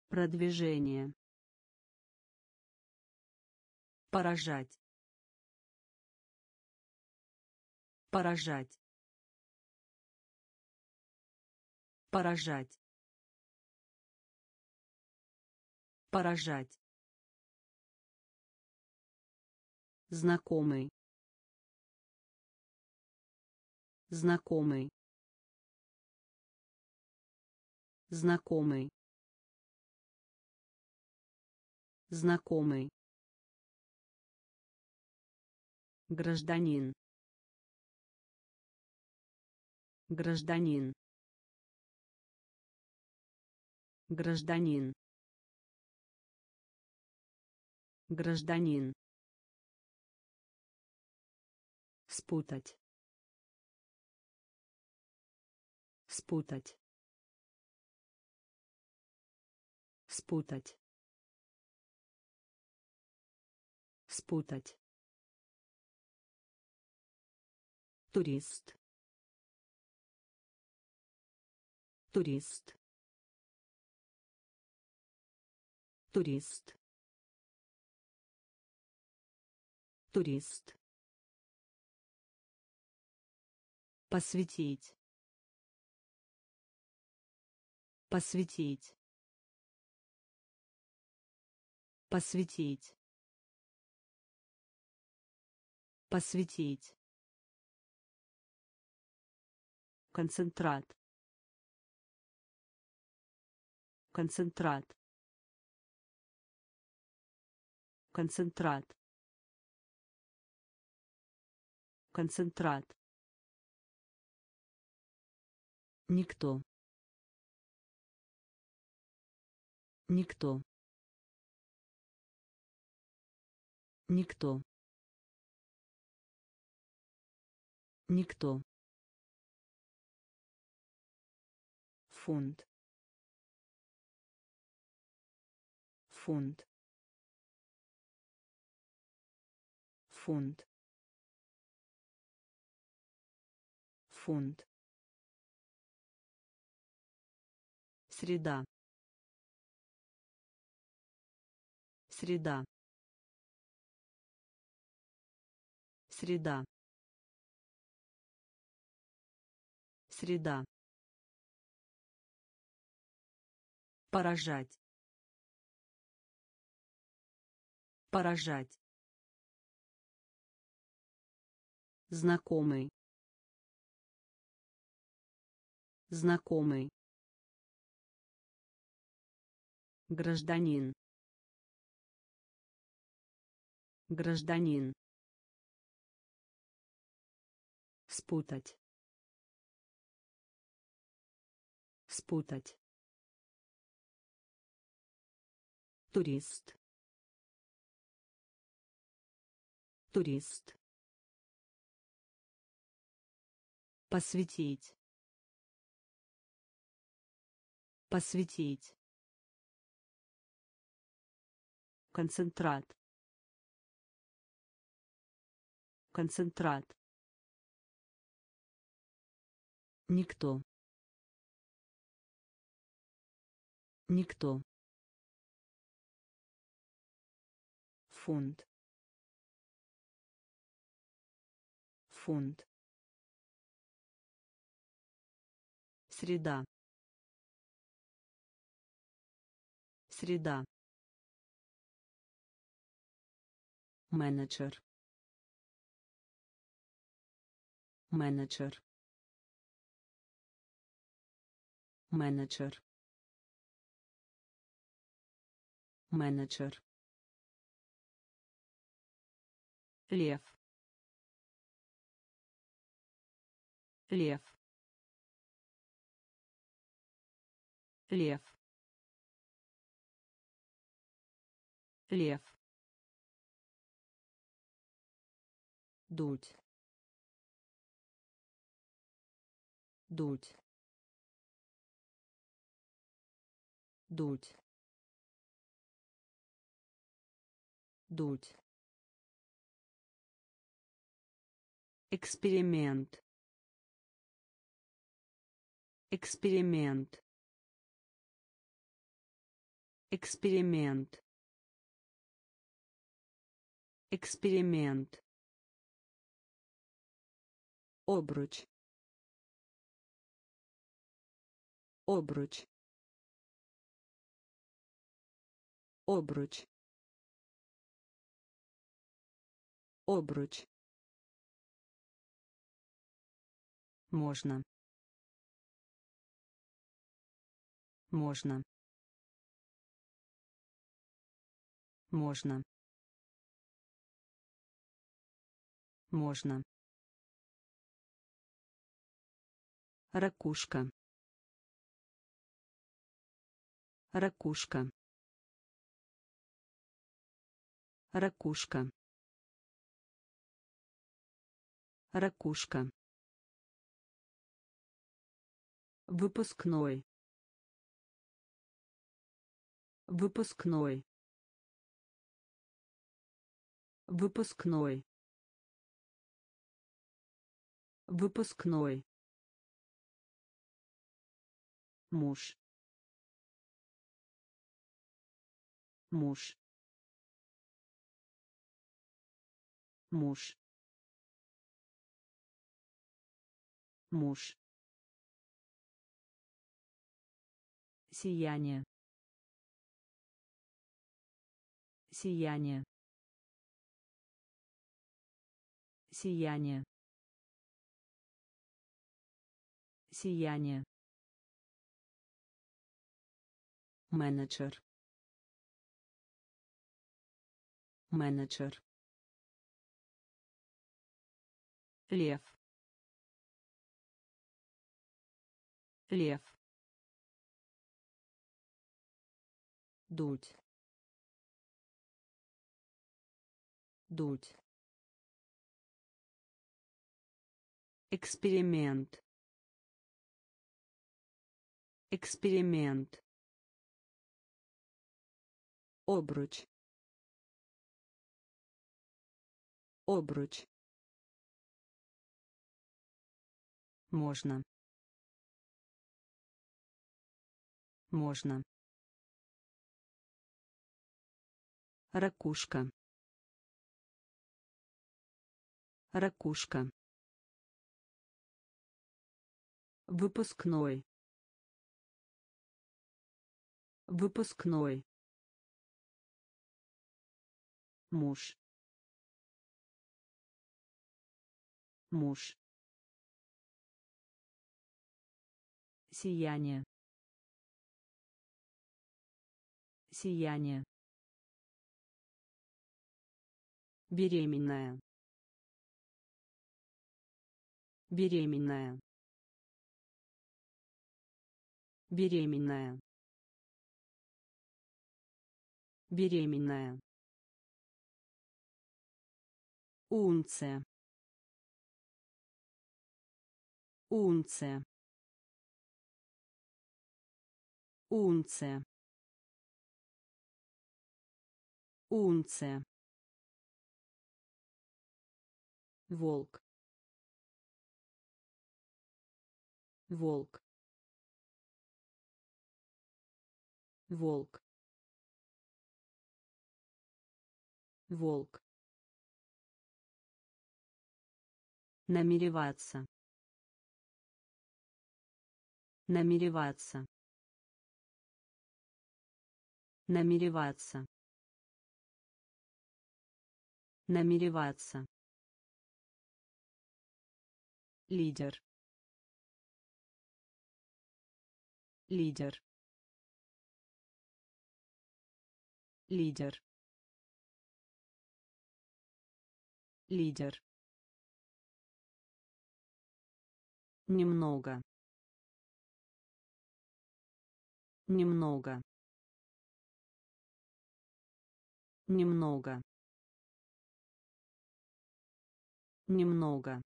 Продвижение поражать. Поражать. Поражать. Поражать. Знакомый. Знакомый. Знакомый. Знакомый гражданин. Гражданин. Гражданин. Гражданин. Спутать. Спутать. Спутать. Спутать турист. Турист. Турист. Турист. Посвятить. Посвятить. Посвятить. Посвятить концентрат. Концентрат. Концентрат. Концентрат. Никто. Никто. Никто. Никто фунт. Фунт. Фунт. Фунт. Среда. Среда. Среда. Среда поражать поражать знакомый знакомый гражданин Гражданин. Спутать. Спутать. Турист. Турист. Посвятить. Посвятить. Концентрат. Концентрат. Никто. Никто. Фунт. Фунт. Среда. Среда. Менеджер. Менеджер. Менеджер. Менеджер лев. Лев. Лев. Лев. Дуть дуть дуть дуть эксперимент. Эксперимент. Эксперимент. Эксперимент. Обруч. Обруч. Обруч. Обруч можно. Можно. Можно. Можно. Ракушка. Ракушка. Ракушка. Ракушка выпускной. Выпускной. Выпускной. Выпускной. Муж. Муж. Муж. Муж сияние. Сияние. Сияние. Сияние. Менеджер. Менеджер. Лев. Лев дуть дуть эксперимент. Эксперимент. Обруч. Обруч. Можно. Можно ракушка. Ракушка. Выпускной. Выпускной. Муж. Муж. Сияние. Сияние беременная. Беременная. Беременная. Беременная. Унция унция унция унция волк. Волк. Волк. Волк. Намереваться. Намереваться. Намереваться. Намереваться лидер. Лидер. Лидер. Лидер. Немного. Немного. Немного. Немного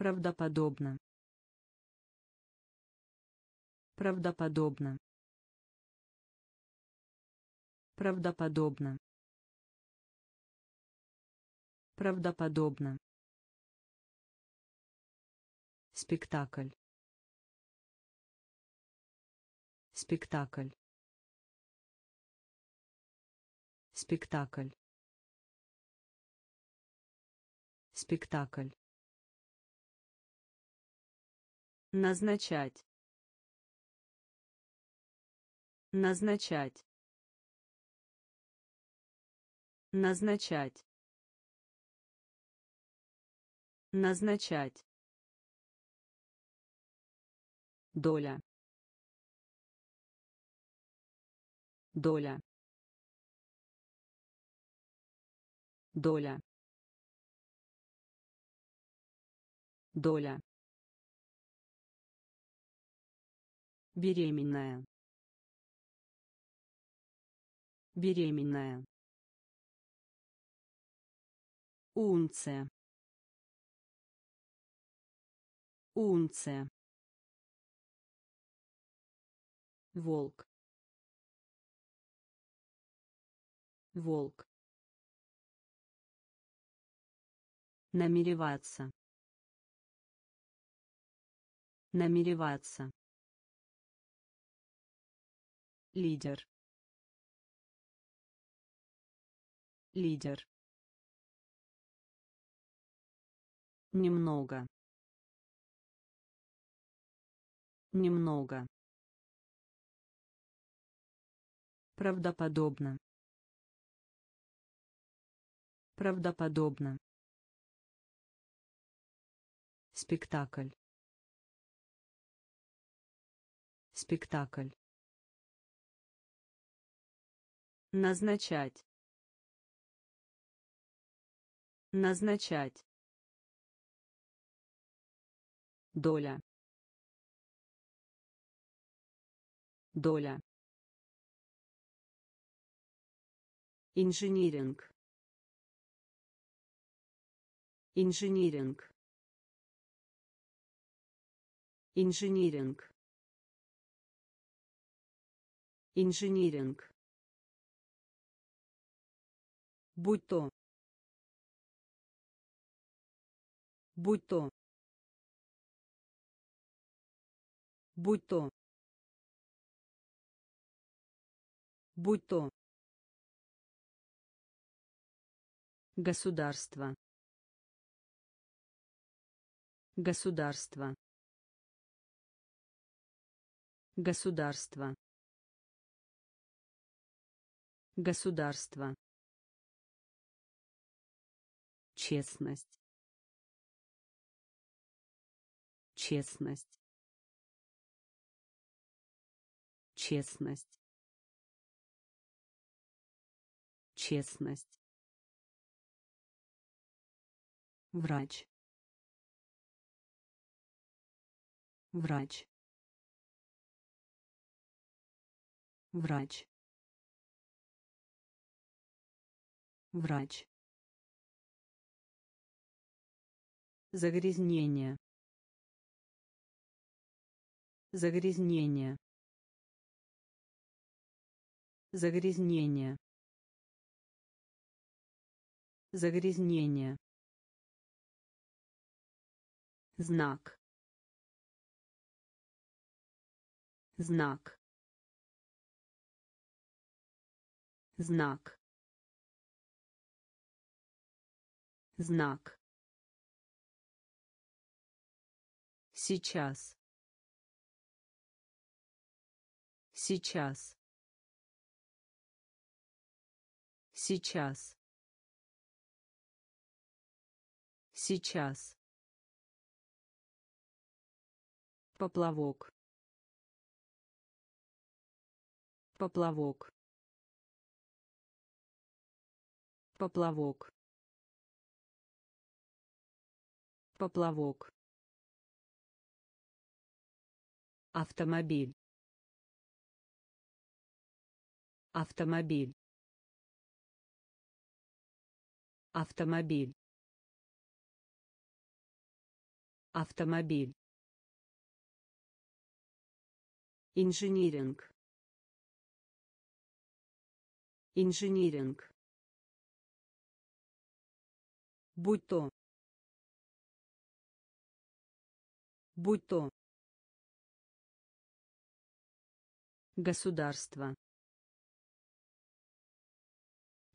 правдоподобно. Правдоподобно. Правдоподобно. Правдоподобно. Спектакль. Спектакль. Спектакль. Спектакль назначать. Назначать. Назначать. Назначать. Доля. Доля. Доля. Доля беременная. Беременная. Унция унция волк. Волк. Намереваться. Намереваться лидер. Лидер. Немного. Немного. Правдоподобно. Правдоподобно. Спектакль. Спектакль назначать назначать доля доля инжиниринг инжиниринг инжиниринг инжиниринг будь то. Будь то. Будь то. Будь то. Государство. Государство. Государство. Государство честность. Честность. Честность. Честность. Врач. Врач. Врач. Врач загрязнение. Загрязнение. Загрязнение. Загрязнение. Знак. Знак. Знак. Знак сейчас. Сейчас. Сейчас. Сейчас. Поплавок. Поплавок. Поплавок. Поплавок автомобиль. Автомобиль. Автомобиль. Автомобиль. Инжиниринг. Инжиниринг. Будь то. Будь то государство.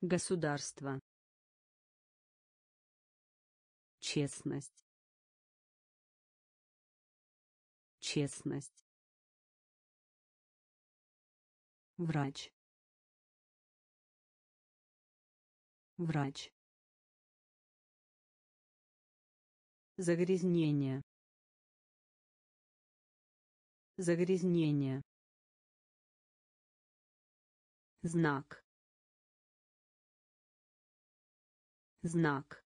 Государство. Честность. Честность. Врач. Врач. Загрязнение. Загрязнение знак. Знак.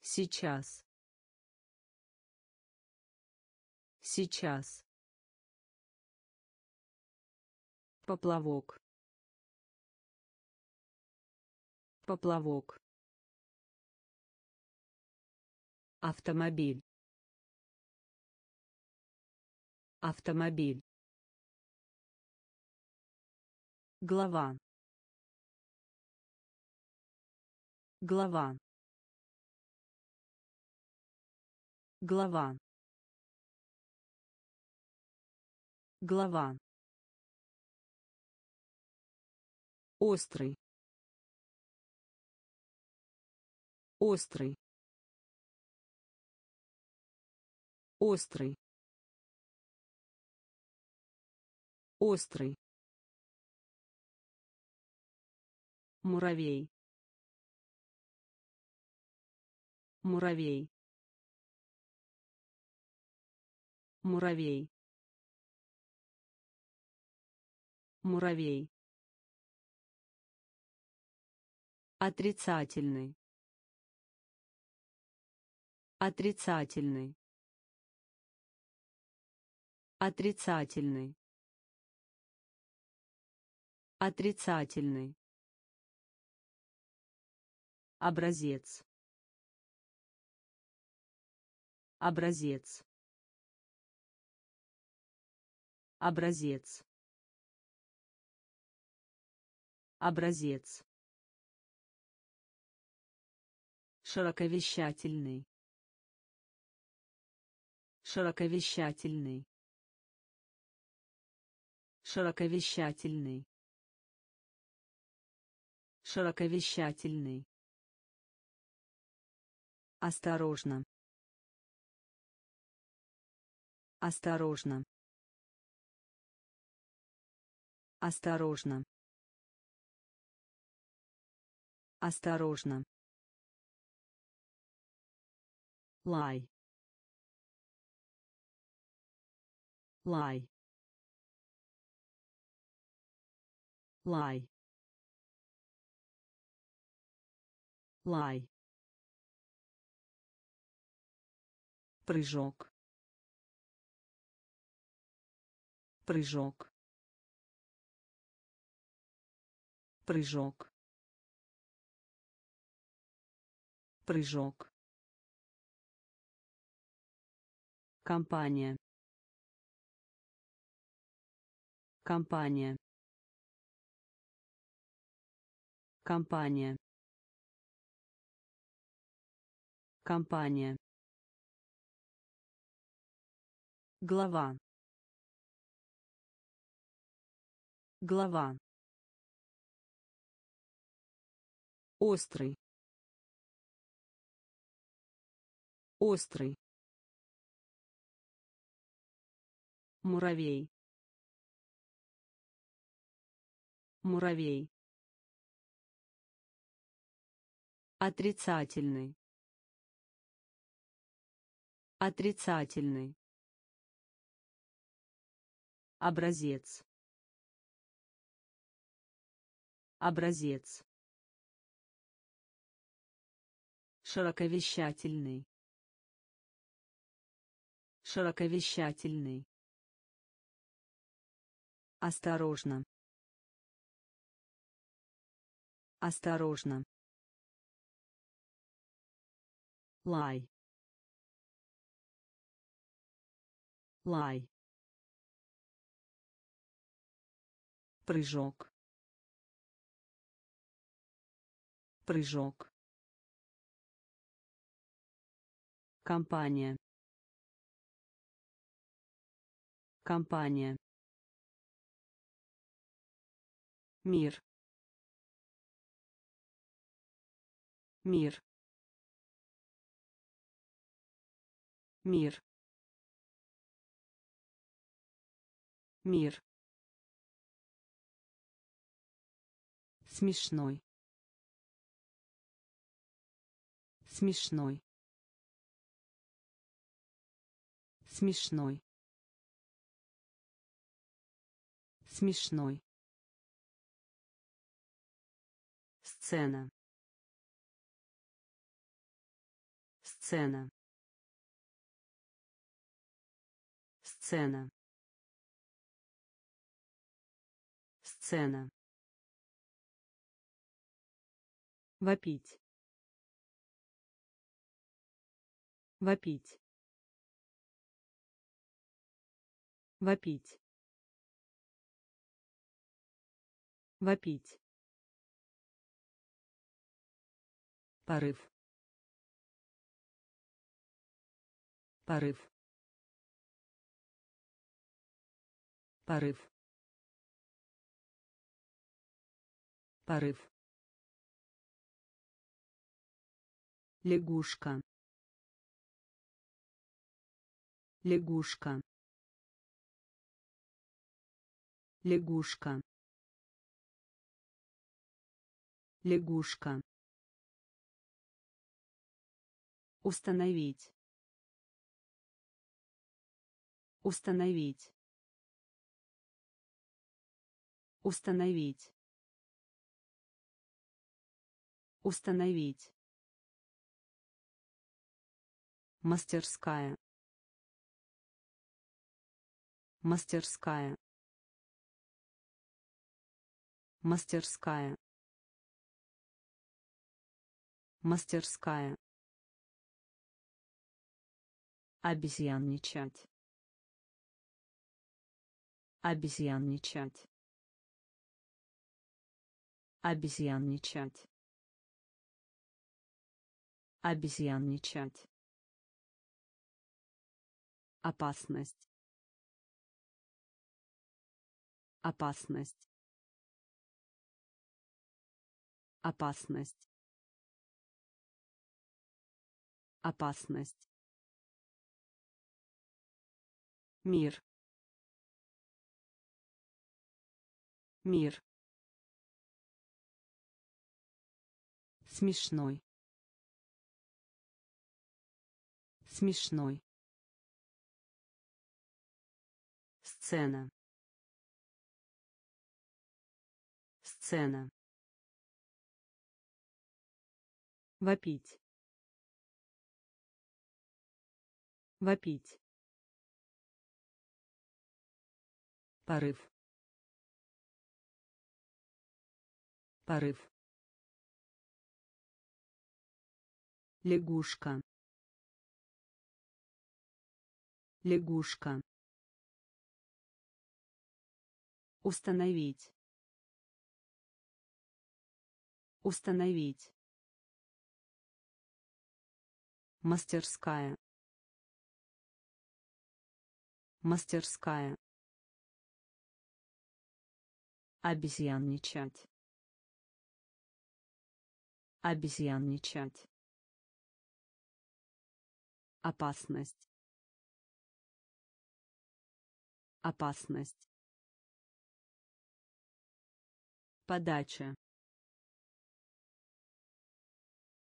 Сейчас. Сейчас. Поплавок. Поплавок. Автомобиль. Автомобиль глава. Глава. Глава. Глава. Острый. Острый. Острый. Острый муравей. Муравей. Муравей. Муравей. Отрицательный. Отрицательный. Отрицательный. Отрицательный образец. Образец. Образец. Образец. Широковещательный. Широковещательный. Широковещательный. Широковещательный осторожно. Осторожно. Осторожно. Осторожно. Лай. Лай. Лай. Лай прыжок. Прыжок. Прыжок. Прыжок. Компания. Компания. Компания. Компания глава. Глава. Острый. Острый. Муравей. Муравей. Отрицательный. Отрицательный образец. Образец. Широковещательный. Широковещательный. Осторожно. Осторожно. Лай. Лай прыжок. Прыжок. Компания. Компания. Мир. Мир. Мир. Мир смешной. Смешной. Смешной. Смешной. Сцена. Сцена. Сцена. Сцена вопить. Вопить. Вопить. Вопить. Порыв. Порыв. Порыв. Порыв лягушка. Лягушка. Лягушка. Лягушка. Установить. Установить. Установить. Установить мастерская. Мастерская. Мастерская. Мастерская. Обезьянничать. Обезьянничать. Обезьянничать. Обезьянничать опасность. Опасность. Опасность. Опасность. Мир. Мир. Смешной. Смешной сцена Сцена. Вопить. Вопить. Порыв. Порыв. Лягушка. Лягушка. Установить. Установить. Мастерская. Мастерская. Обезьянничать. Обезьянничать. Опасность. Опасность. Подача.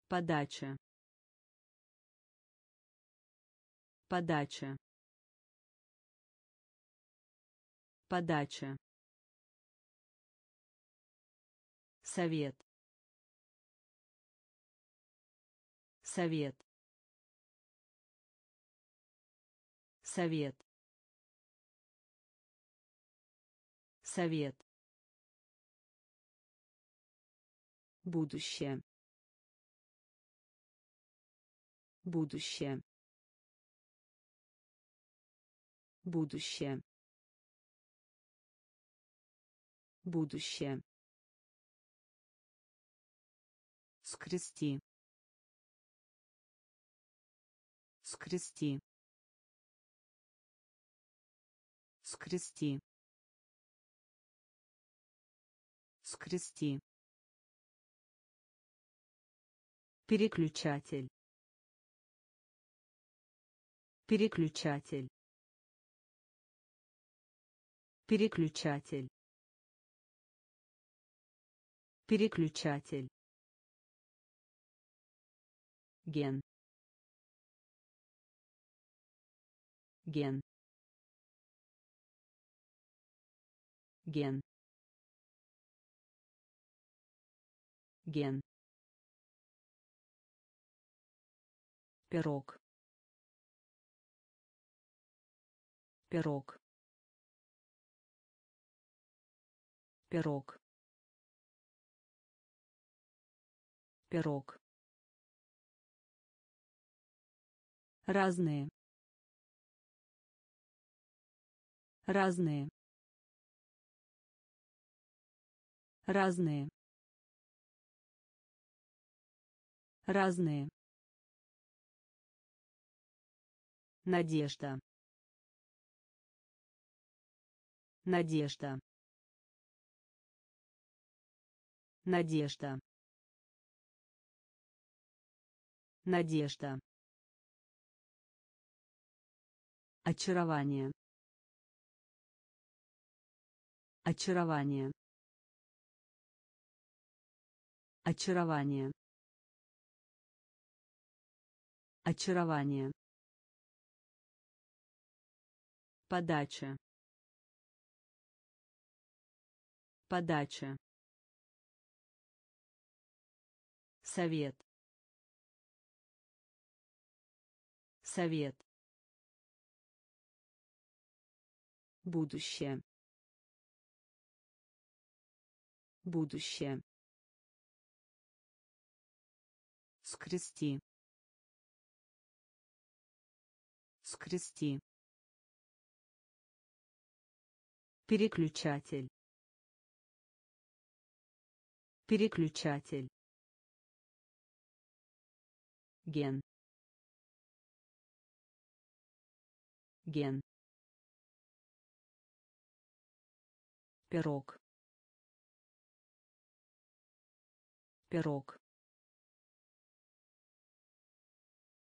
Подача. Подача. Подача. Совет. Совет. Совет. Совет. Будущее. Будущее. Будущее. Будущее. скрести скрести скрести скрести переключатель. Переключатель. Переключатель. Переключатель. Ген. Ген. Ген. Ген пирог. Пирог. Пирог. Пирог. Разные. Разные. Разные. Разные надежда надежда надежда надежда Очарование. Очарование. Очарование. Очарование. Подача. Подача. Совет. Совет. Будущее. Будущее. Скрести. Скрести. Переключатель. Переключатель. Ген. Ген. пирог пирог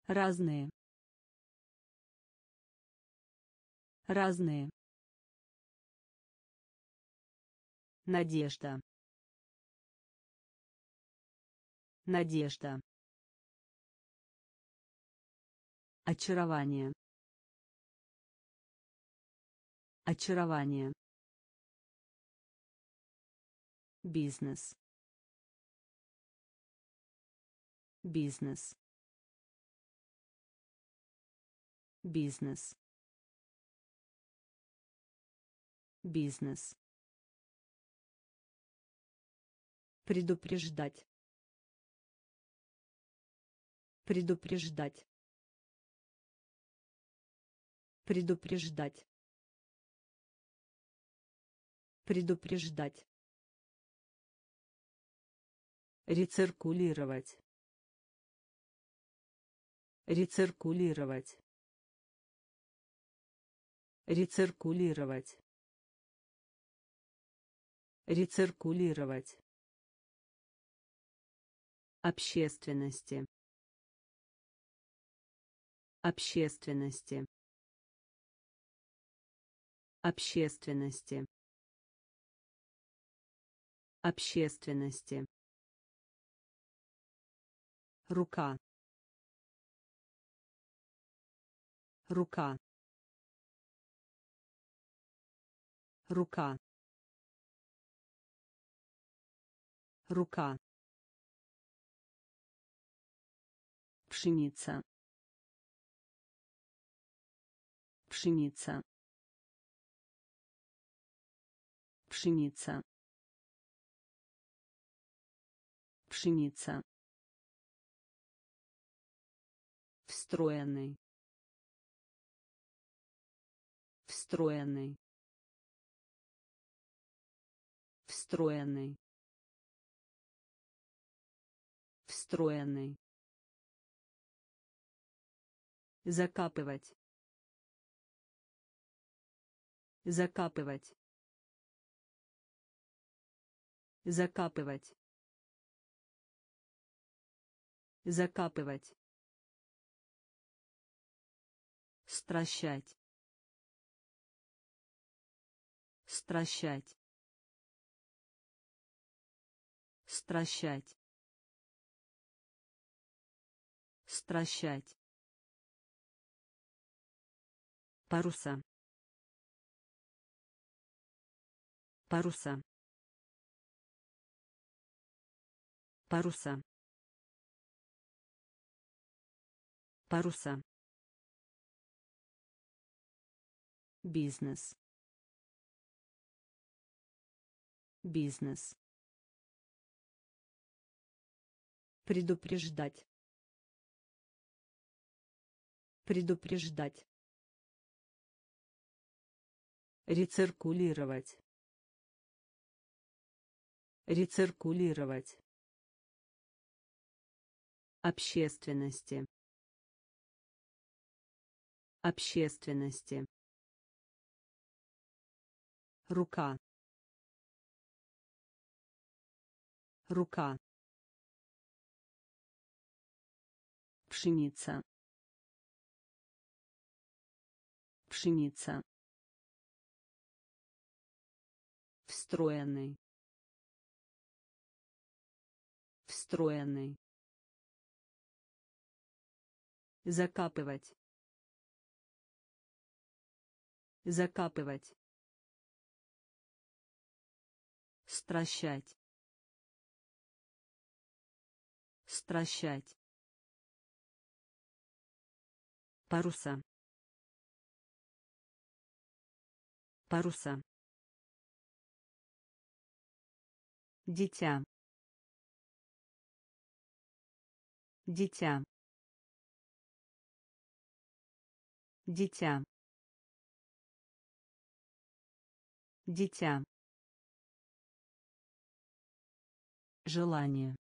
разные разные надежда. Надежда. Очарование. Очарование. Бизнес. Бизнес. Бизнес. Бизнес предупреждать. Предупреждать. Предупреждать. Предупреждать. Рециркулировать. Рециркулировать. Рециркулировать. Рециркулировать общественности. Общественности. Общественности. Общественности. Рука. Рука. Рука. Рука пшеница. Пшеница. Пшеница. Пшеница. Встроенный. Встроенный. Встроенный. Встроенный закапывать. Закапывать. Закапывать. Закапывать. Стращать. Стращать. Стращать. Стращать паруса. Паруса. Паруса. Паруса. Бизнес. Бизнес. Предупреждать. Предупреждать рециркулировать. Рециркулировать. Общественности. Общественности. Рука. Рука. Пшеница. Пшеница встроенный. Встроенный. Закапывать. Закапывать. Стращать. Стращать. Паруса. Паруса дитя. Дитя. Дитя. Дитя. Желание.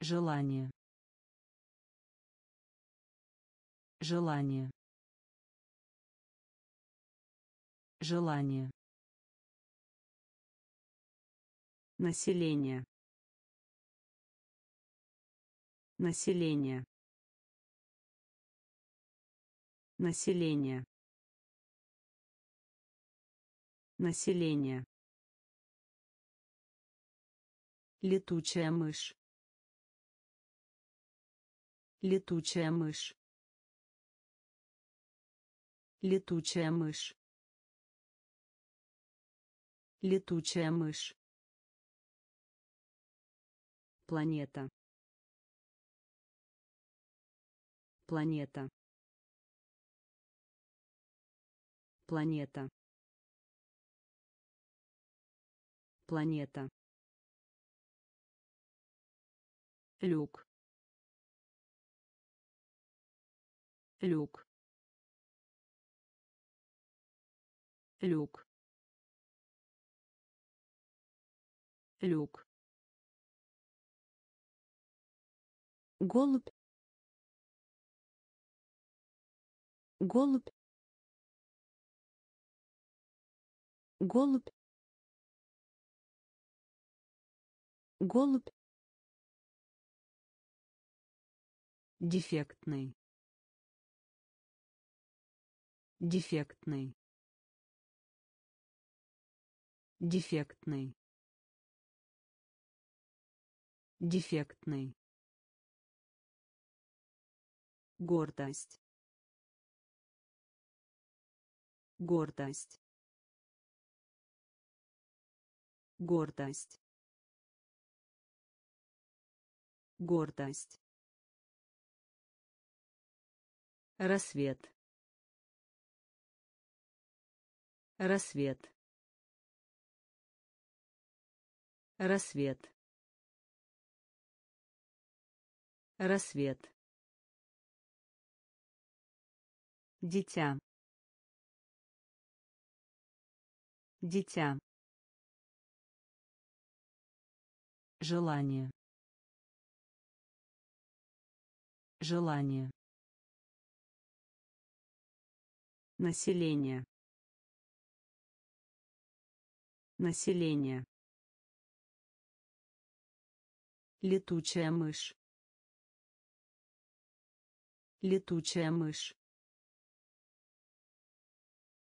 Желание. Желание. Желание население население население население летучая мышь. Летучая мышь. Летучая мышь. Летучая мышь. Планета. Планета. Планета. Планета. люк люк люк люк голубь. Голубь. Голубь. Голубь. Дефектный. Дефектный. Дефектный. Дефектный гордость. Гордость. Гордость. Гордость. Рассвет. Рассвет. Рассвет. Рассвет дитя. Дитя. Желание. Желание. Население. Население. Летучая мышь. Летучая мышь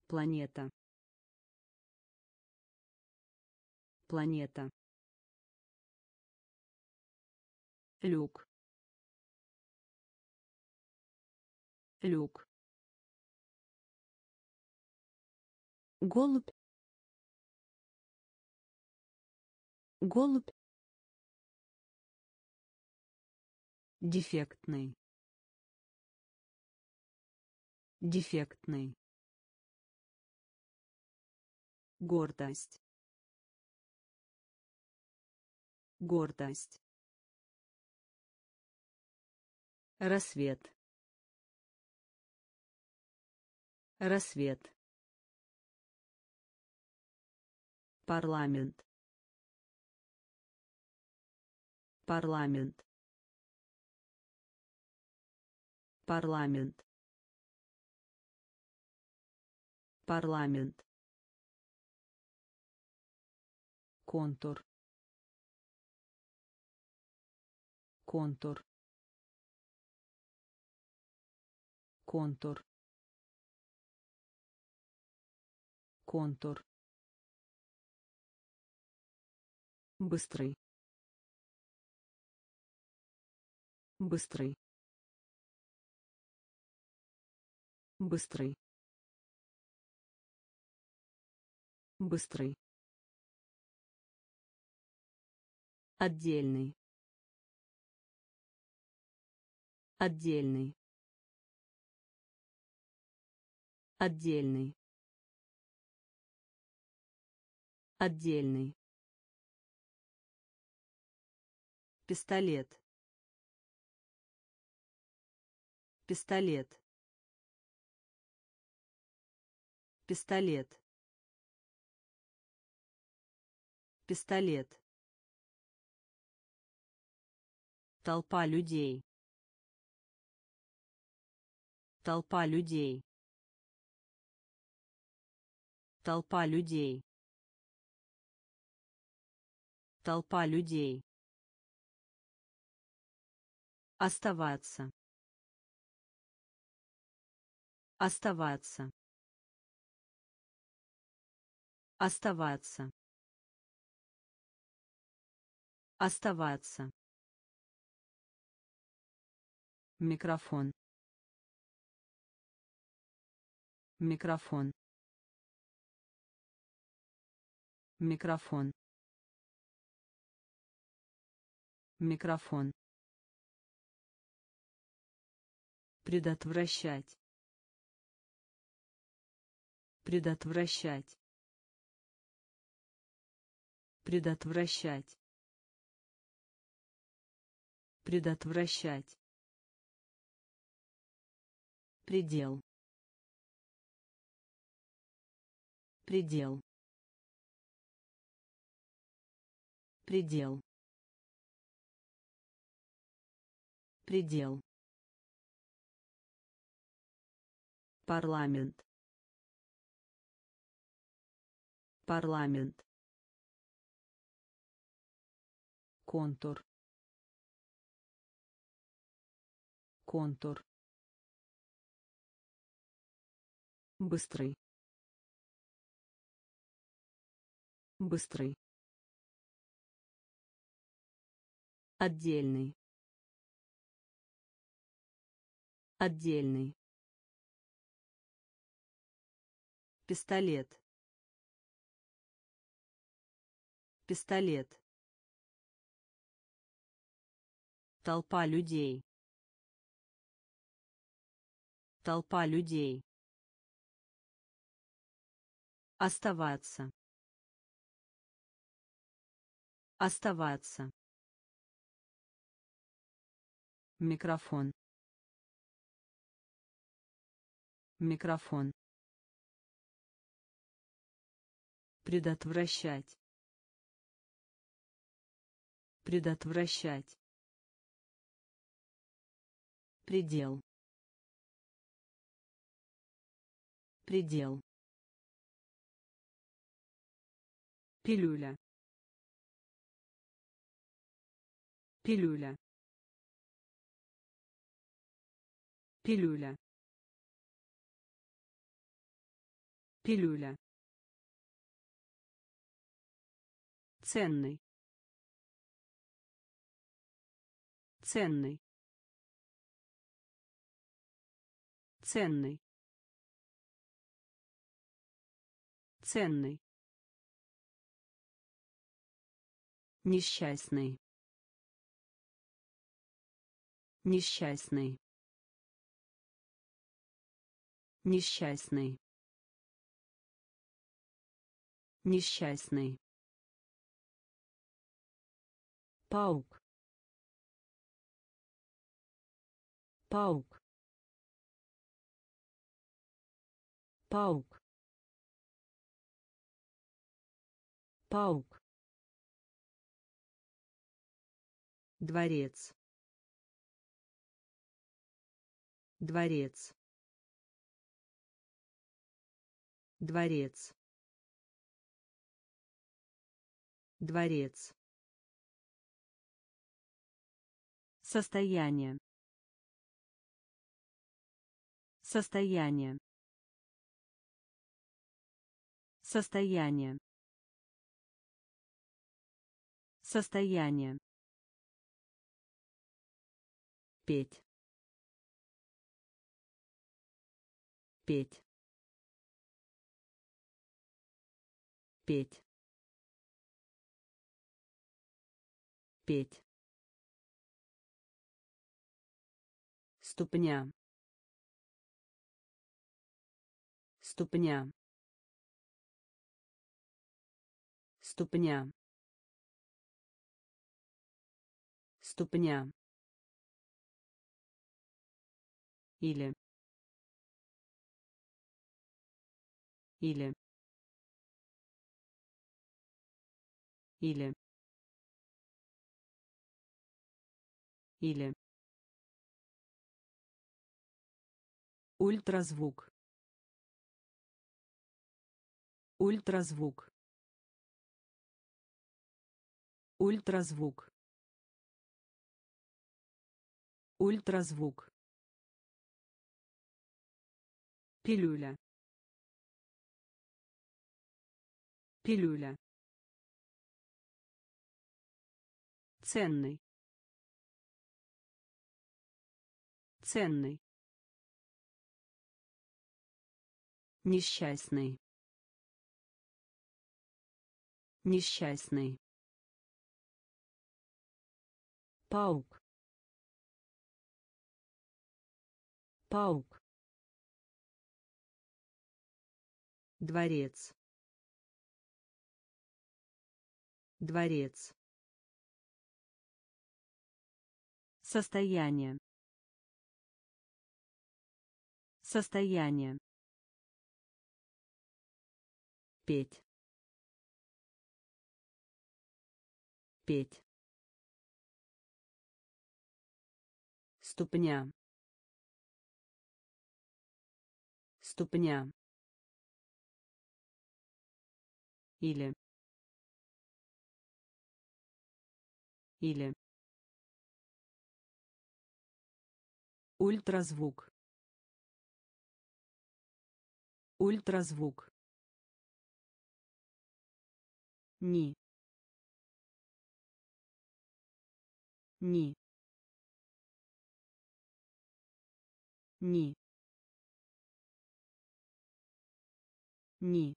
планета. Планета. Люк. Люк. Голубь. Голубь. Дефектный. Дефектный гордость. Гордость. Рассвет. Рассвет. Парламент. Парламент. Парламент. Парламент контур. Контур. Контур. Контур. Быстрый. Быстрый. Быстрый. Быстрый отдельный. Отдельный. Отдельный. Отдельный. Пистолет. Пистолет. Пистолет. Пистолет толпа людей. Толпа людей. Толпа людей. Толпа людей. Оставаться. Оставаться. Оставаться. Оставаться микрофон. Микрофон. Микрофон. Микрофон. Предотвращать. Предотвращать. Предотвращать. Предотвращать предел. Предел. Предел. Предел. Парламент. Парламент. Контур. Контур быстрый. Быстрый. Отдельный. Отдельный. Пистолет. Пистолет. Толпа людей. Толпа людей оставаться. Оставаться. Микрофон. Микрофон. Предотвращать. Предотвращать. Предел. Предел пилюля. Пилюля. Пилюля. Пилюля. Ценный. Ценный. Ценный. Ценный несчастный. Несчастный. Несчастный. Несчастный. Паук. Паук. Паук. Паук дворец. Дворец. Дворец. Дворец. Состояние. Состояние. Состояние. Состояние петь. Петь. Петь. Петь. Ступня. Ступня. Ступня. Ступня или или или или. Ультразвук. Ультразвук. Ультразвук. Ультразвук пилюля пилюля ценный ценный несчастный Несчастный. Паук. Паук. Дворец. Дворец. Состояние. Состояние. Петь. Петь. Ступня. Ступня. Или. Или. Ультразвук. Ультразвук. Ни. Ни. Ни. Ни.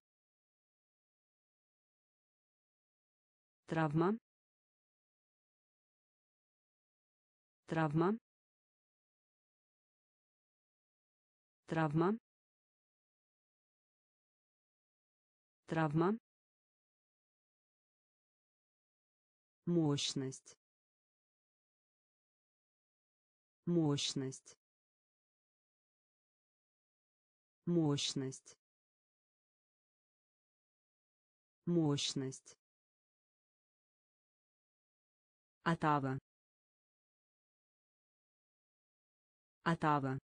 Травма. Травма. Травма. Травма. Мощность. Мощность. Мощность. Мощность. Атава. Атава.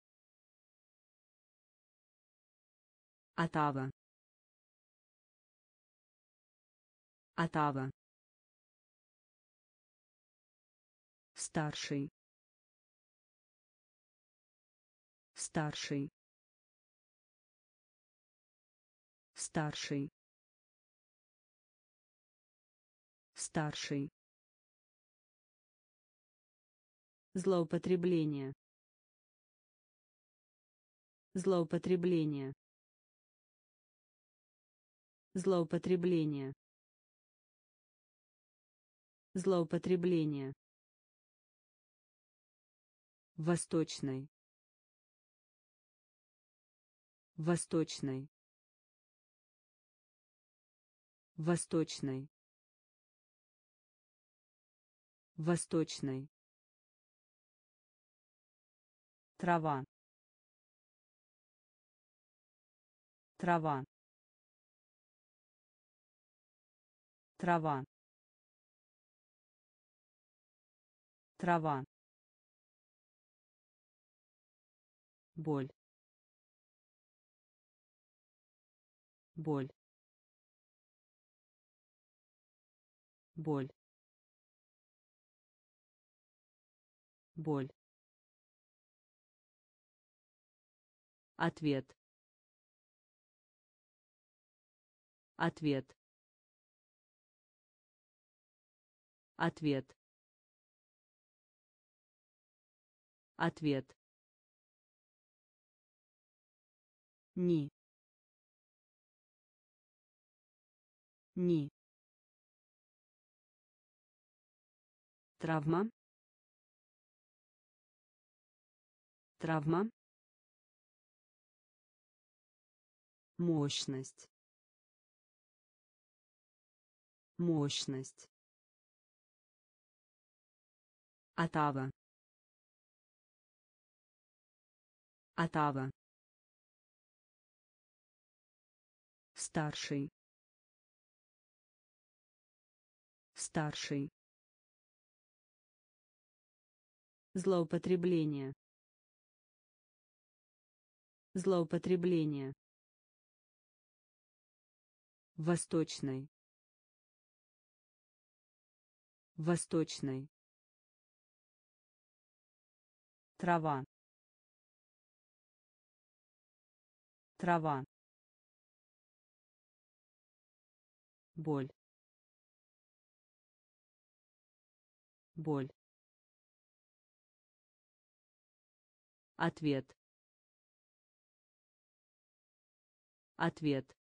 Атава. Атава. Старший. Старший. Старший. Старший. Злоупотребление. Злоупотребление. Злоупотребление. Злоупотребление. Восточной. Восточной. Восточной. Восточной. Трава. Трава. Трава. Трава. боль боль боль боль ответ ответ ответ ответ Ни. Ни. Травма. Травма. Мощность. Мощность. Атава. Атава. Старший. Старший. Злоупотребление. Злоупотребление. Восточной. Восточной. Трава. Трава. боль боль ответ ответ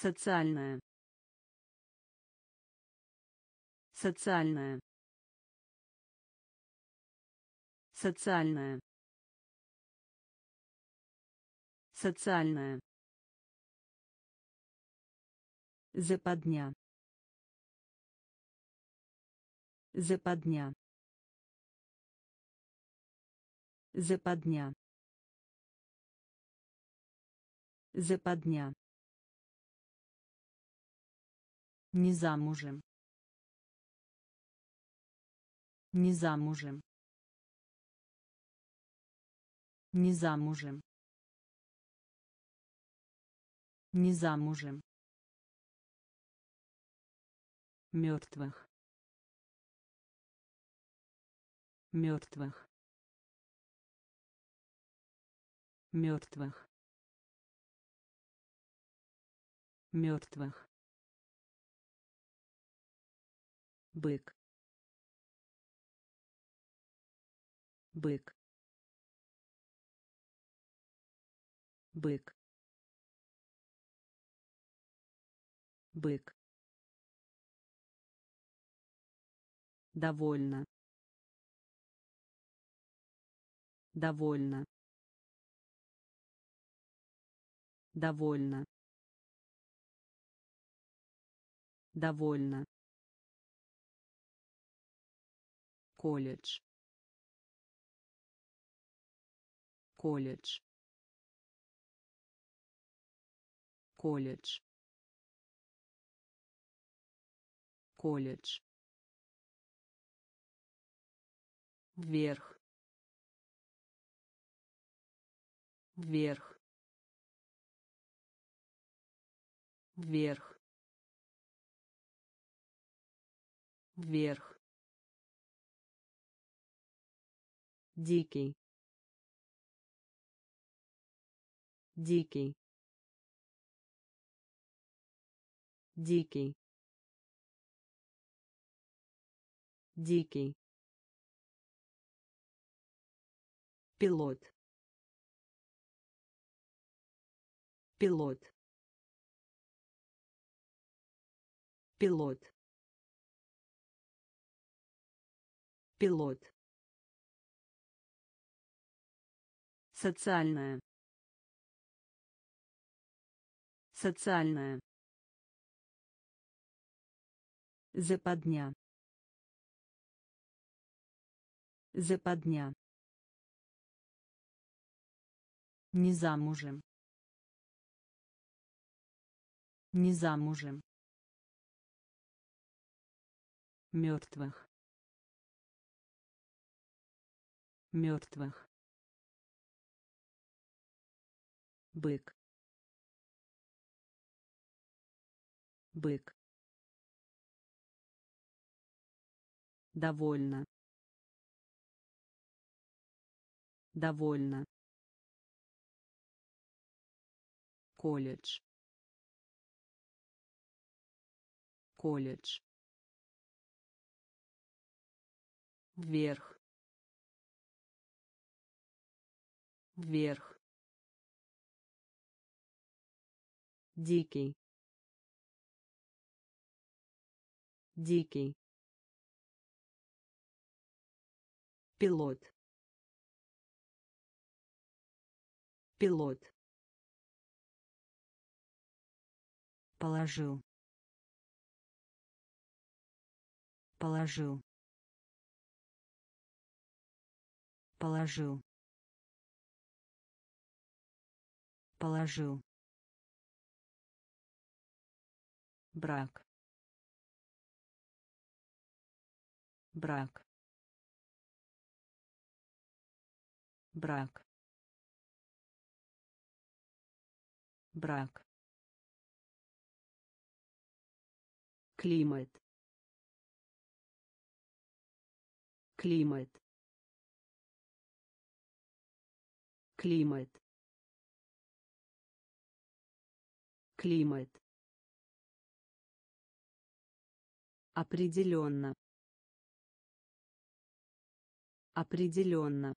социальная социальная социальная социальная западня. Западня. Западня. Западня не замужем. Не замужем. Не замужем. Не замужем. Мертвых мертвых мертвых мертвых бык. Бык. Бык. Бык. Довольно. Довольно. Довольно. Довольно колледж. Колледж. Колледж. Колледж. Вверх. Вверх. Вверх. Вверх дикий. Дикий. Дикий. Дикий. Пилот. Пилот. Пилот. Пилот социальная социальная западня западня не замужем не замужем мертвых мертвых бык. Бык. Довольно. Довольно. Колледж. Колледж. Вверх. Вверх дикий. Дикий. Пилот. Пилот. Положил. Положил. Положил. Положил брак. Брак. Брак. Брак. Климат. Климат. Климат. Климат определенно определенно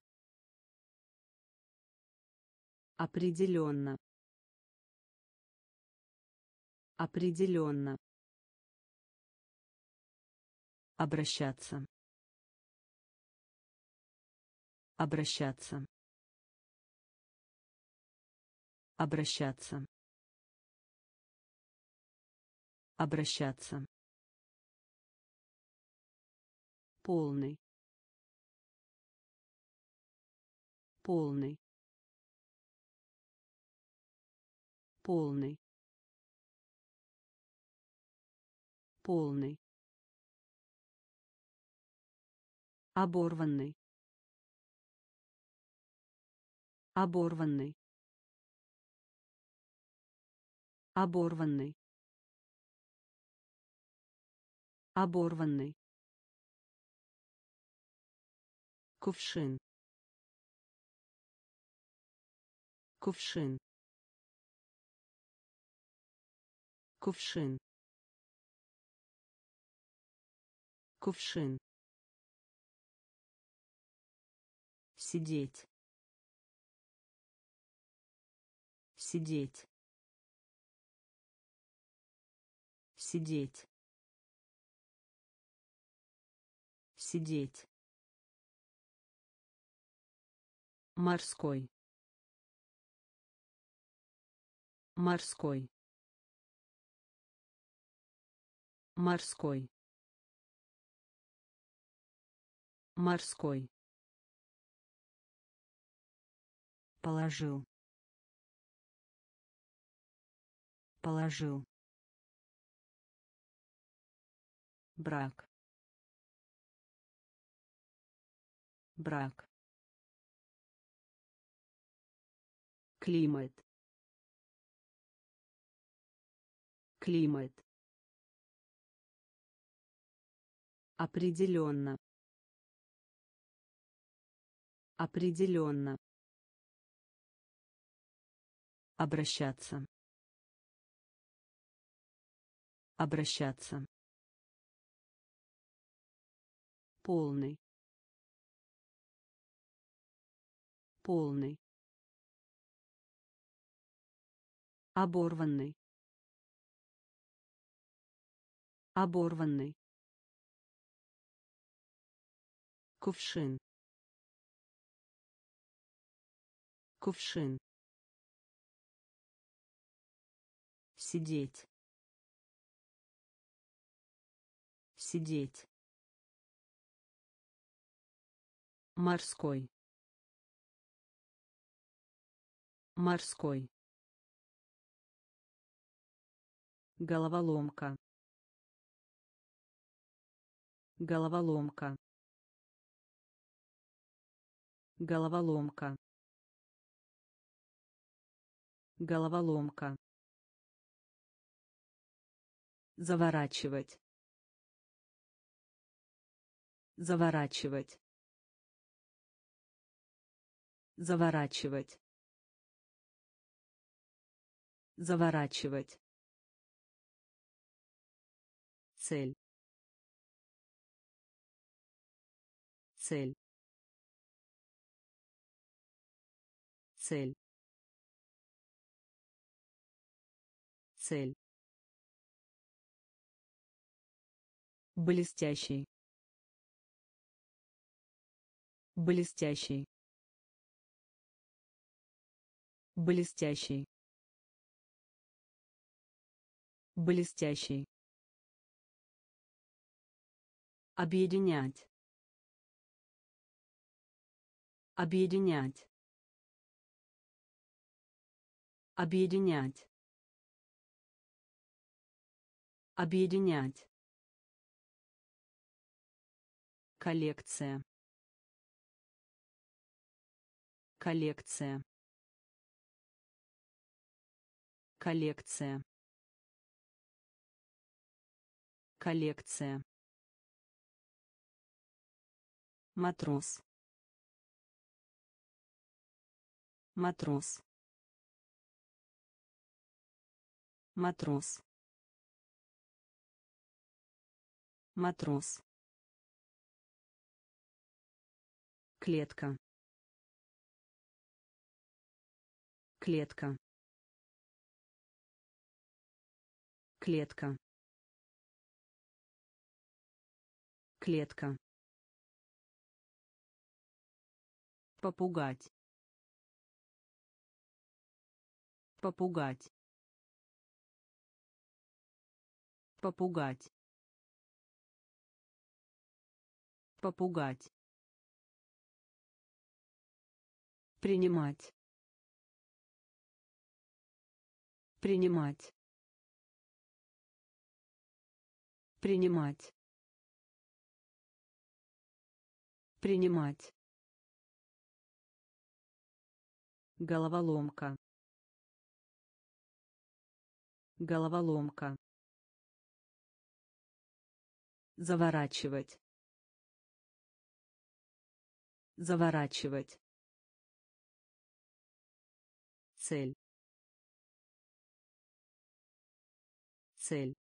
определенно Определенно. Обращаться. Обращаться. Обращаться. Обращаться. Полный. Полный. Полный. Полный. Оборванный. Оборванный. Оборванный. Оборванный кувшин. Кувшин. Кувшин. Кувшин. Сидеть. Сидеть. Сидеть. Сидеть морской. Морской. Морской. Морской. Положил. Положил. Брак. Брак климат. Климат. Определенно. Определенно. Обращаться. Обращаться. полный. Полный оборванный. Оборванный. Кувшин. Кувшин. Сидеть. Сидеть. Морской. Морской головоломка. Головоломка. Головоломка. Головоломка. Заворачивать. Заворачивать. Заворачивать. Заворачивать цель. Цель. Цель. Цель. Блестящий. Блестящий. Блестящий. Блестящий объединять объединять объединять объединять. Коллекция коллекция коллекция. Коллекция матрос. Матрос. Матрос. Матрос. Клетка. Клетка. Клетка. Клетка попугать. Попугать. Попугать. Попугать. Принимать. Принимать. Принимать. Принимать головоломка. Головоломка. Заворачивать. Заворачивать. Цель. Цель.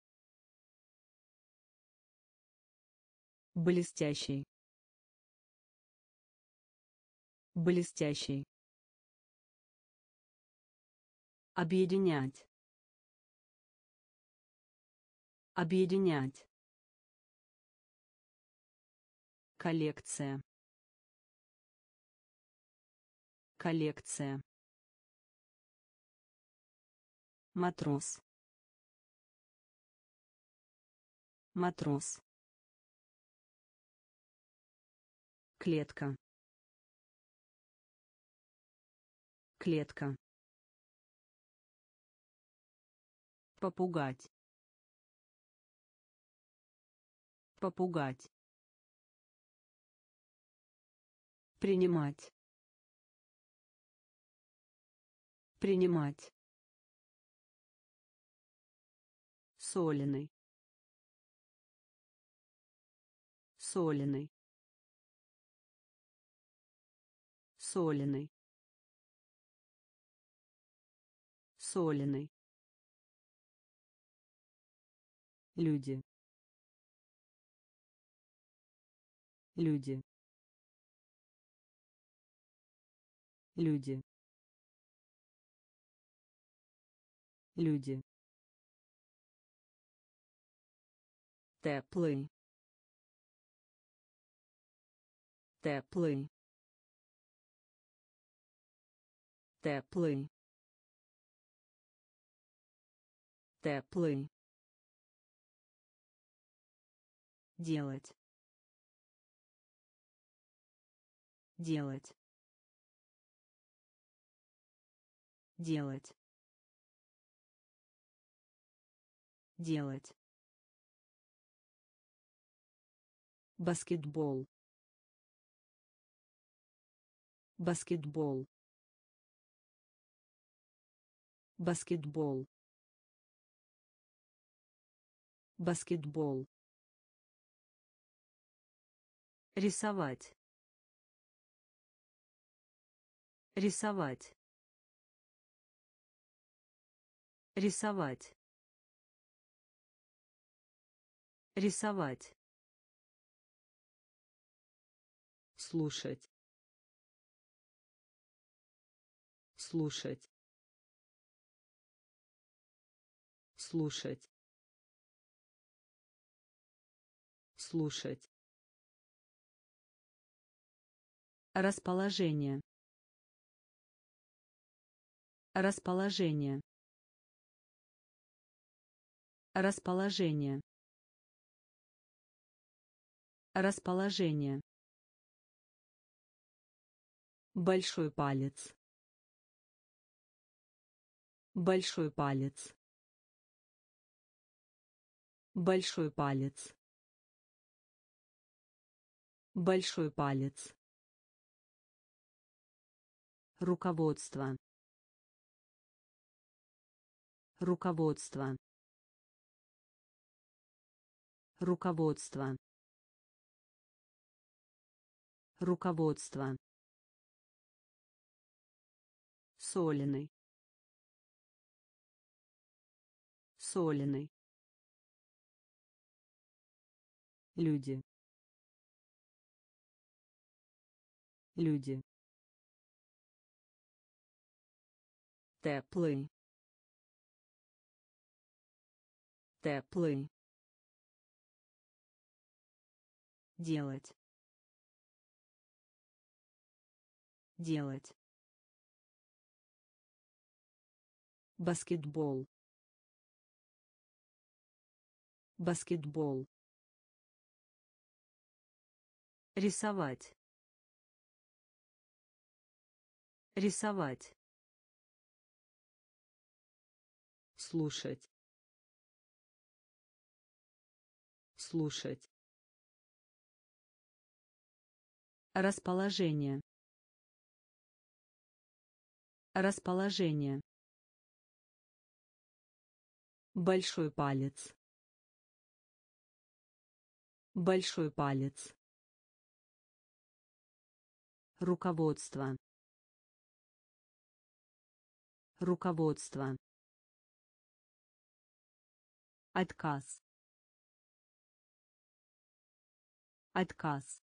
Блестящий. Блестящий объединять объединять коллекция коллекция матрос матрос клетка клетка попугать. Попугать. Принимать. Принимать. Соленый. Соленый. Соленый. Соленый люди. Люди. Люди. Люди. Теплый. Теплый. Теплый. Теплый делать. Делать. Делать. Делать. Баскетбол. Баскетбол. Баскетбол. Баскетбол рисовать. Рисовать. Рисовать. Рисовать. Слушать. Слушать. Слушать. Слушать расположение. Расположение. Расположение. Расположение. Большой палец. Большой палец. Большой палец. Большой палец руководство. Руководство. Руководство. Руководство. Соленый. Соленый. Люди. Люди теплый Теплый. делать. Делать. Баскетбол. Баскетбол. Рисовать. Рисовать слушать. Слушать. Расположение. Расположение. Большой палец. Большой палец. Руководство. Руководство отказ. Отказ.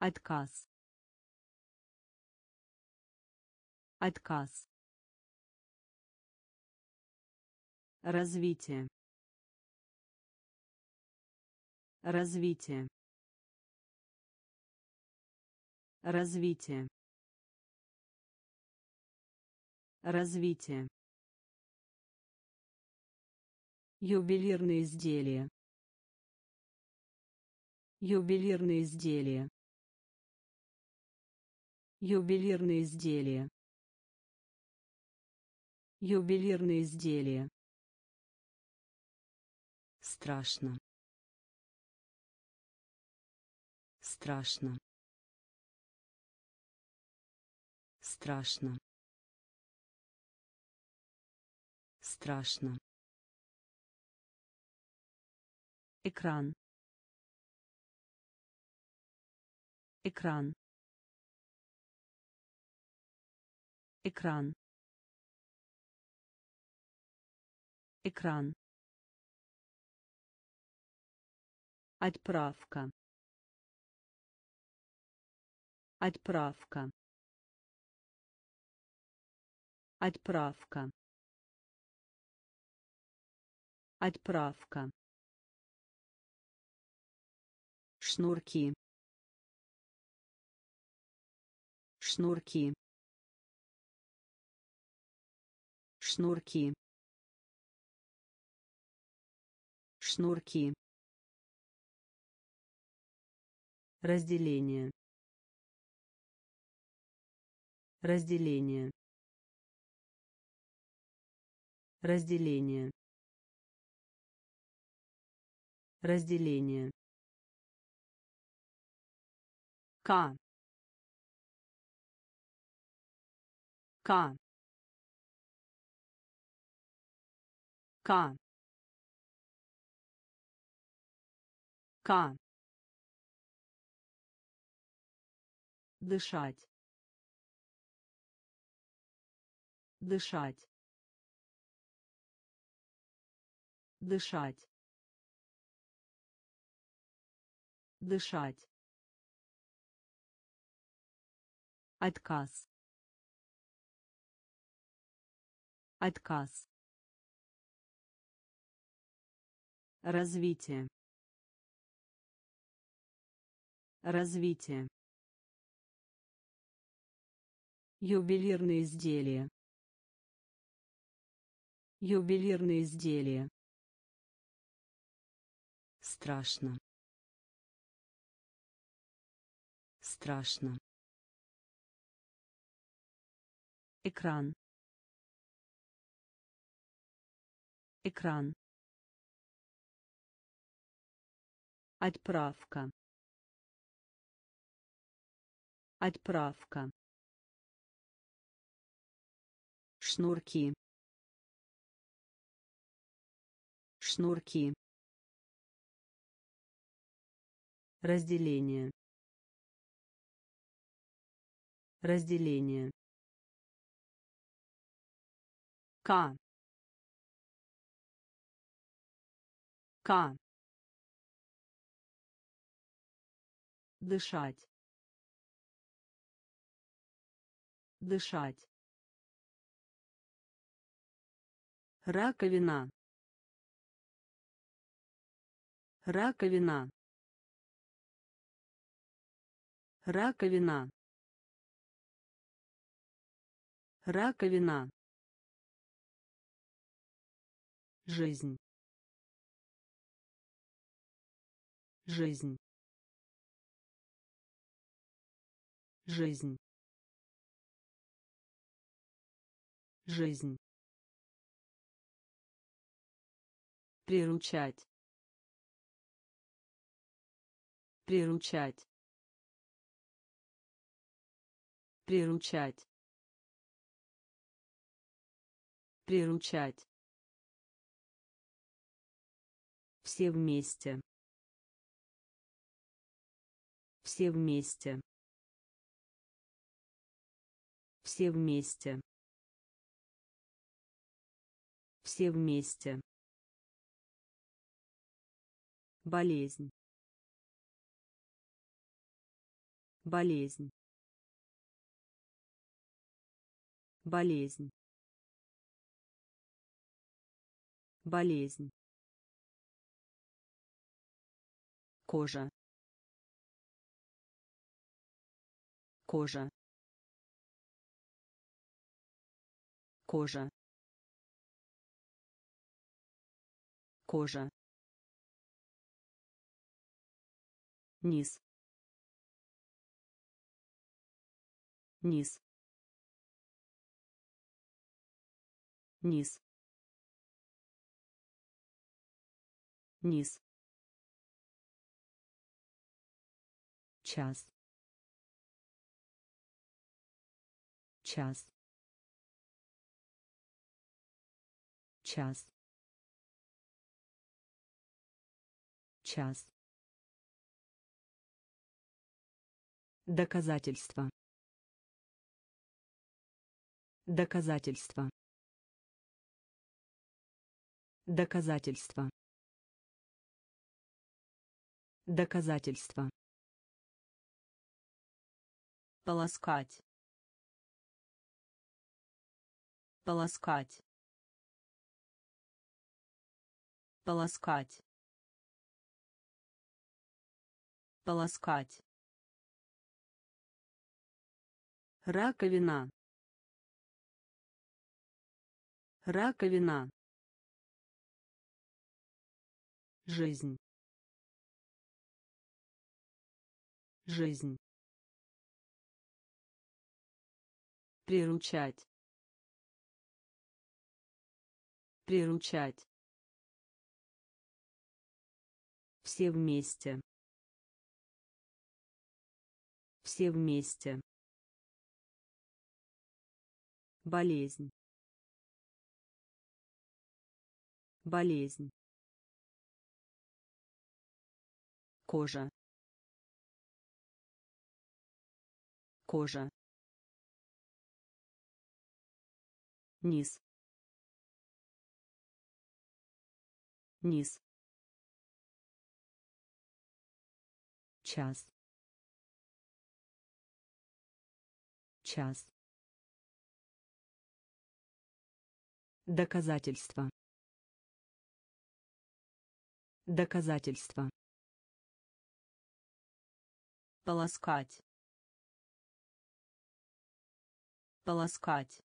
Отказ. Отказ. Развитие. Развитие. Развитие. Развитие ювелирные изделия. Ювелирные изделия. Ювелирные изделия. Ювелирные изделия. Страшно. Страшно. Страшно. Страшно экран. Экран. Экран. Экран. Отправка. Отправка. Отправка. Отправка шнурки. Шнурки. Шнурки. Шнурки. Разделение. Разделение. Разделение. Разделение К. К. К. К. Дышать. Дышать. Дышать. Дышать. Отказ. Отказ. Развитие. Развитие. Ювелирные изделия. Ювелирные изделия. Страшно. Страшно. Экран. Экран. Отправка. Отправка. Шнурки. Шнурки. Разделение. Разделение К. К. Дышать. Дышать. раковина раковина раковина раковина жизнь. Жизнь. Жизнь. Жизнь. Приручать. Приручать. Приручать. Приручать все вместе. Все вместе. Все вместе. Все вместе. Болезнь. Болезнь. Болезнь. Болезнь кожа кожа кожа кожа низ низ низ низ час. Час. Час. Час. Доказательство доказательство доказательство доказательство полоскать. Полоскать. Полоскать. Полоскать. Раковина. Раковина. Жизнь. Жизнь приручать. Приручать. Все вместе. Все вместе. Болезнь. Болезнь. Кожа. Кожа низ. Низ. Час. Час. Доказательство доказательство полоскать. Полоскать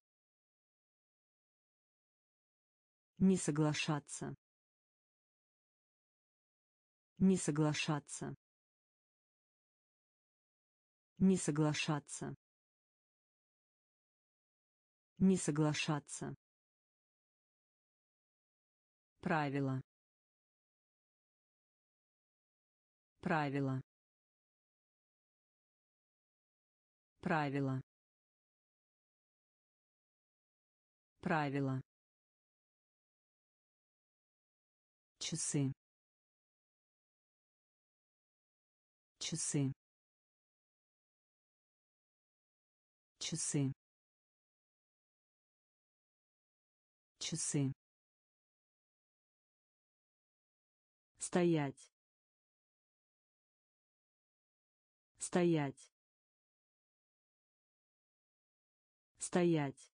Не соглашаться. Не соглашаться. Не соглашаться. Не соглашаться. Правило. Правило. Правило. Правило. Часы. Часы. Часы. Часы. Стоять. Стоять. Стоять.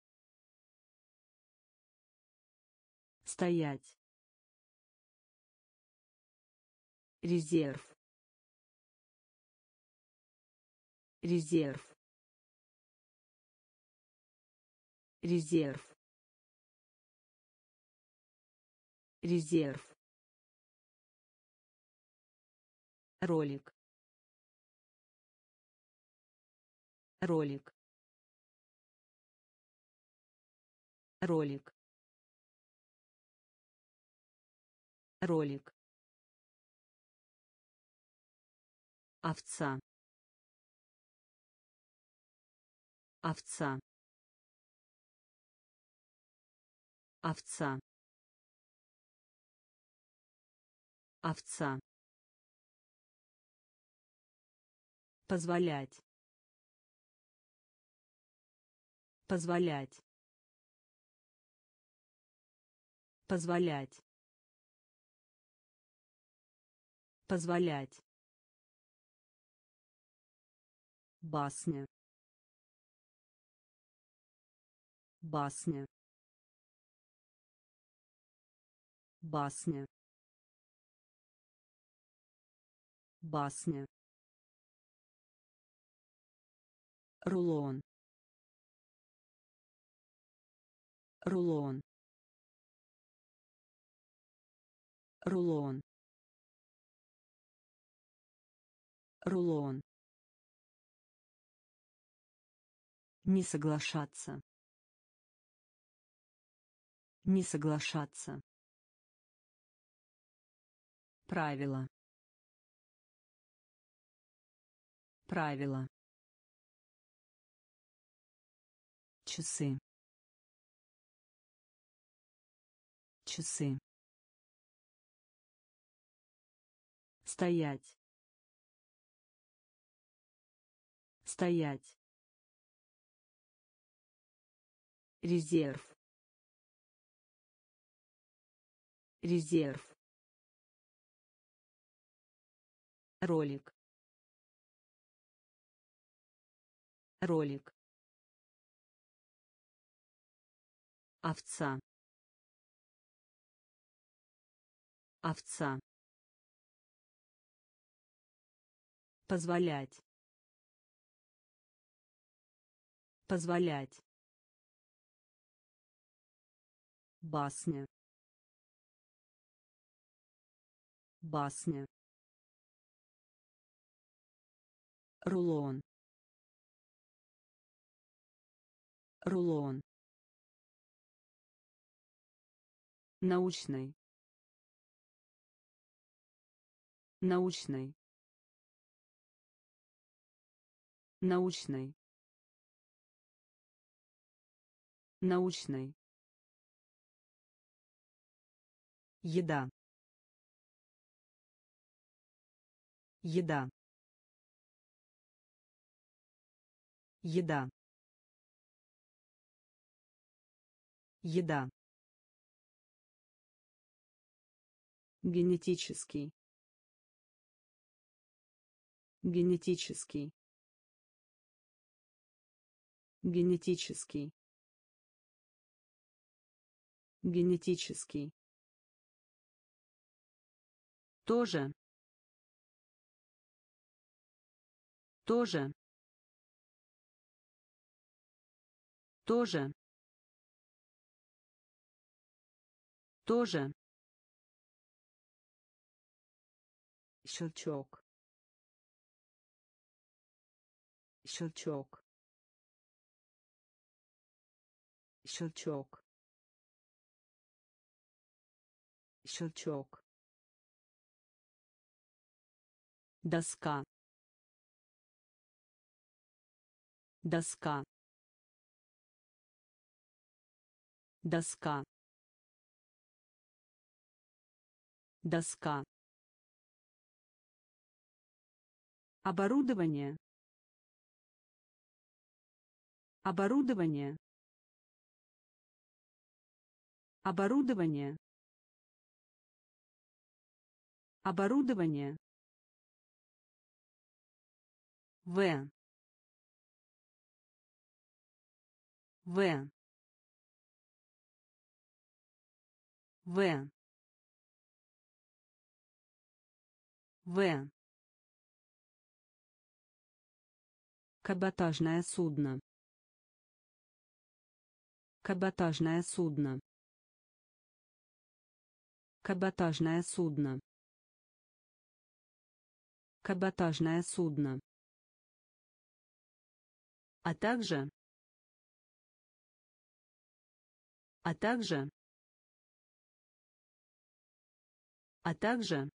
Стоять. Резерв. Резерв. Резерв. Резерв. Ролик. Ролик. Ролик. Ролик овца. Овца. Овца. Овца. Позволять. Позволять. Позволять. Позволять басня. Басня. Басня. Басня. Рулон. Рулон. Рулон. Рулон Не соглашаться. Не соглашаться. Правило. Правило. Часы. Часы. Стоять. Стоять. Резерв. Резерв. Ролик. Ролик. Овца. Овца. Позволять. Позволять басня. Басня. Рулон. Рулон. Научный. Научный. Научный. Научный Еда. Еда. Еда. Еда. Генетический. Генетический. Генетический. Генетический. Тоже. Тоже. Тоже. Тоже. щелчок щелчок щелчок щелчок доска. Доска. Доска. Доска. Оборудование. Оборудование. Оборудование. Оборудование В. В. В. В. Каботажное судно. Каботажное судно. Каботажное судно. Каботажное судно. А также. А также. А также.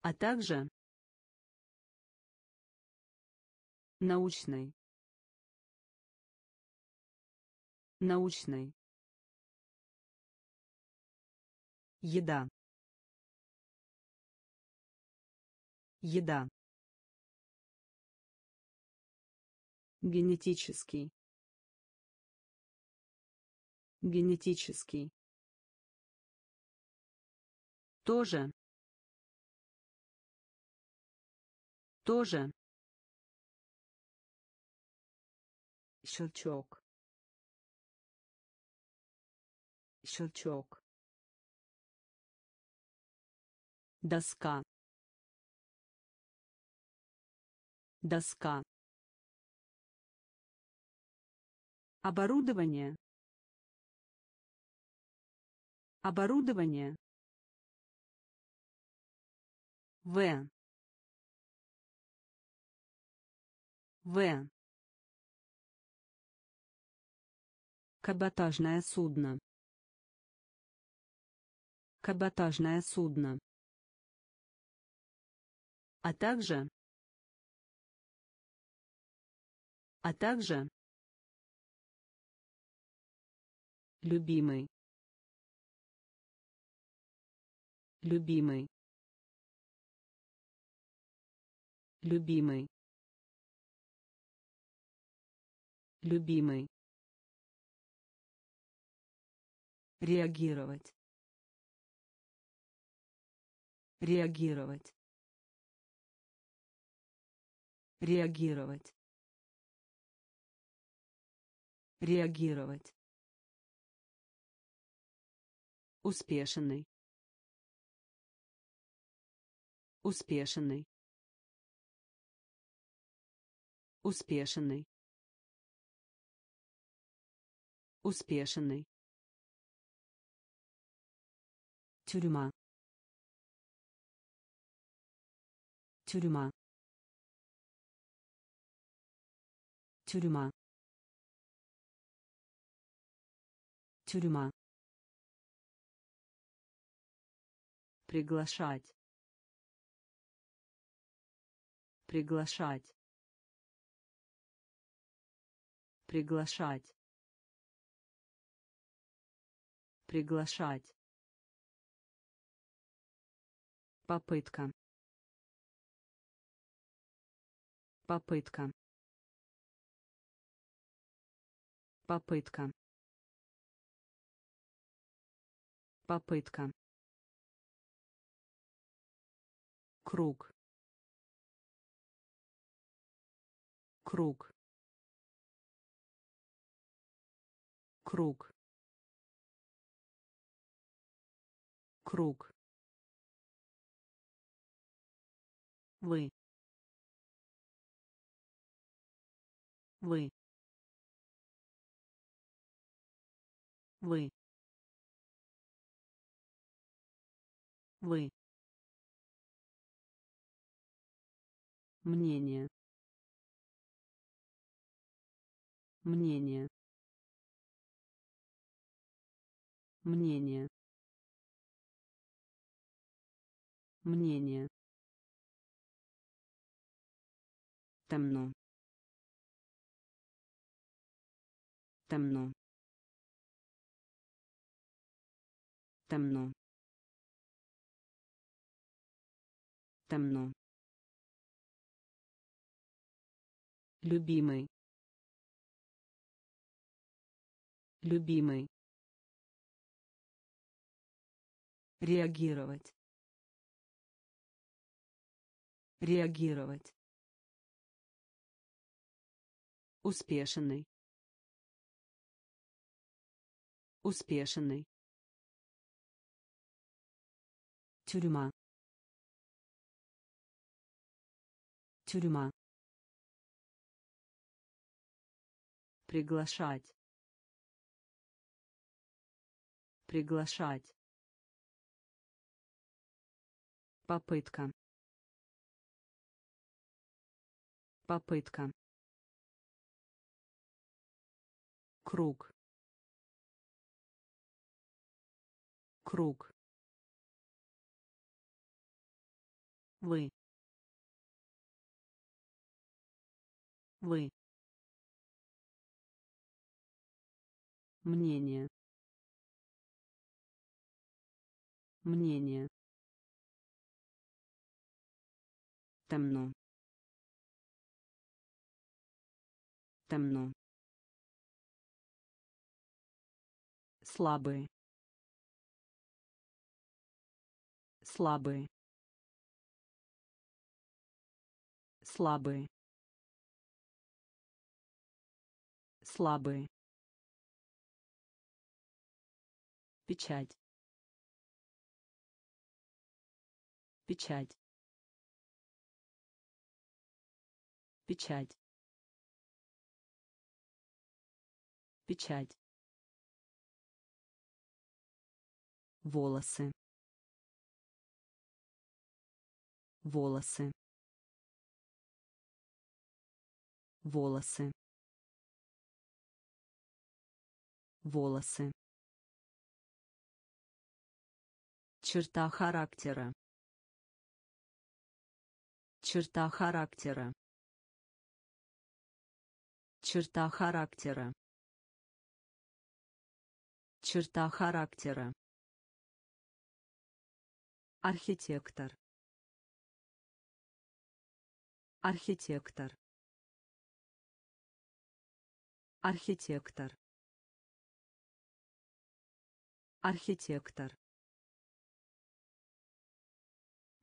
А также. научный научный еда еда генетический. Генетический. Тоже. Тоже. Щелчок. Щелчок. Доска. Доска оборудование оборудование В. В. Каботажное судно. Каботажное судно. А также. А также. Любимый. Любимый. Любимый. Любимый. реагировать реагировать реагировать реагировать успешный. Успешный. Успешный. Успешный. Тюрьма. Тюрьма. Тюрьма. Тюрьма приглашать приглашать приглашать приглашать Попытка. Попытка. Попытка. Попытка. Круг. Круг. Круг. Круг. вы вы вы вы мнение мнение мнение мнение Темно. Темно. Темно. Темно. Любимый. Любимый. Реагировать. Реагировать. Успешный. успешный тюрьма тюрьма приглашать. Приглашать. Попытка. Попытка. Круг. Круг. Вы. Вы мнение. Мнение. Темно. Темно. Слабый слабый слабый слабый печать. Печать. Печать. Печать. Волосы. Волосы. Волосы. Волосы черта характера. Черта характера. Черта характера. Черта характера. Архитектор. Архитектор. Архитектор. Архитектор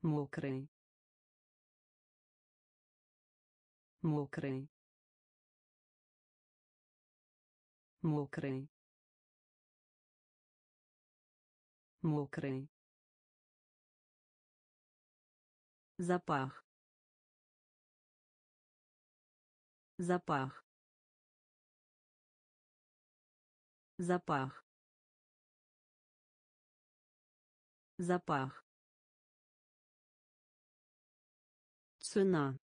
мокрый. Мокрый. Мокрый. Мокрый. Запах. Запах. Запах. Запах цена.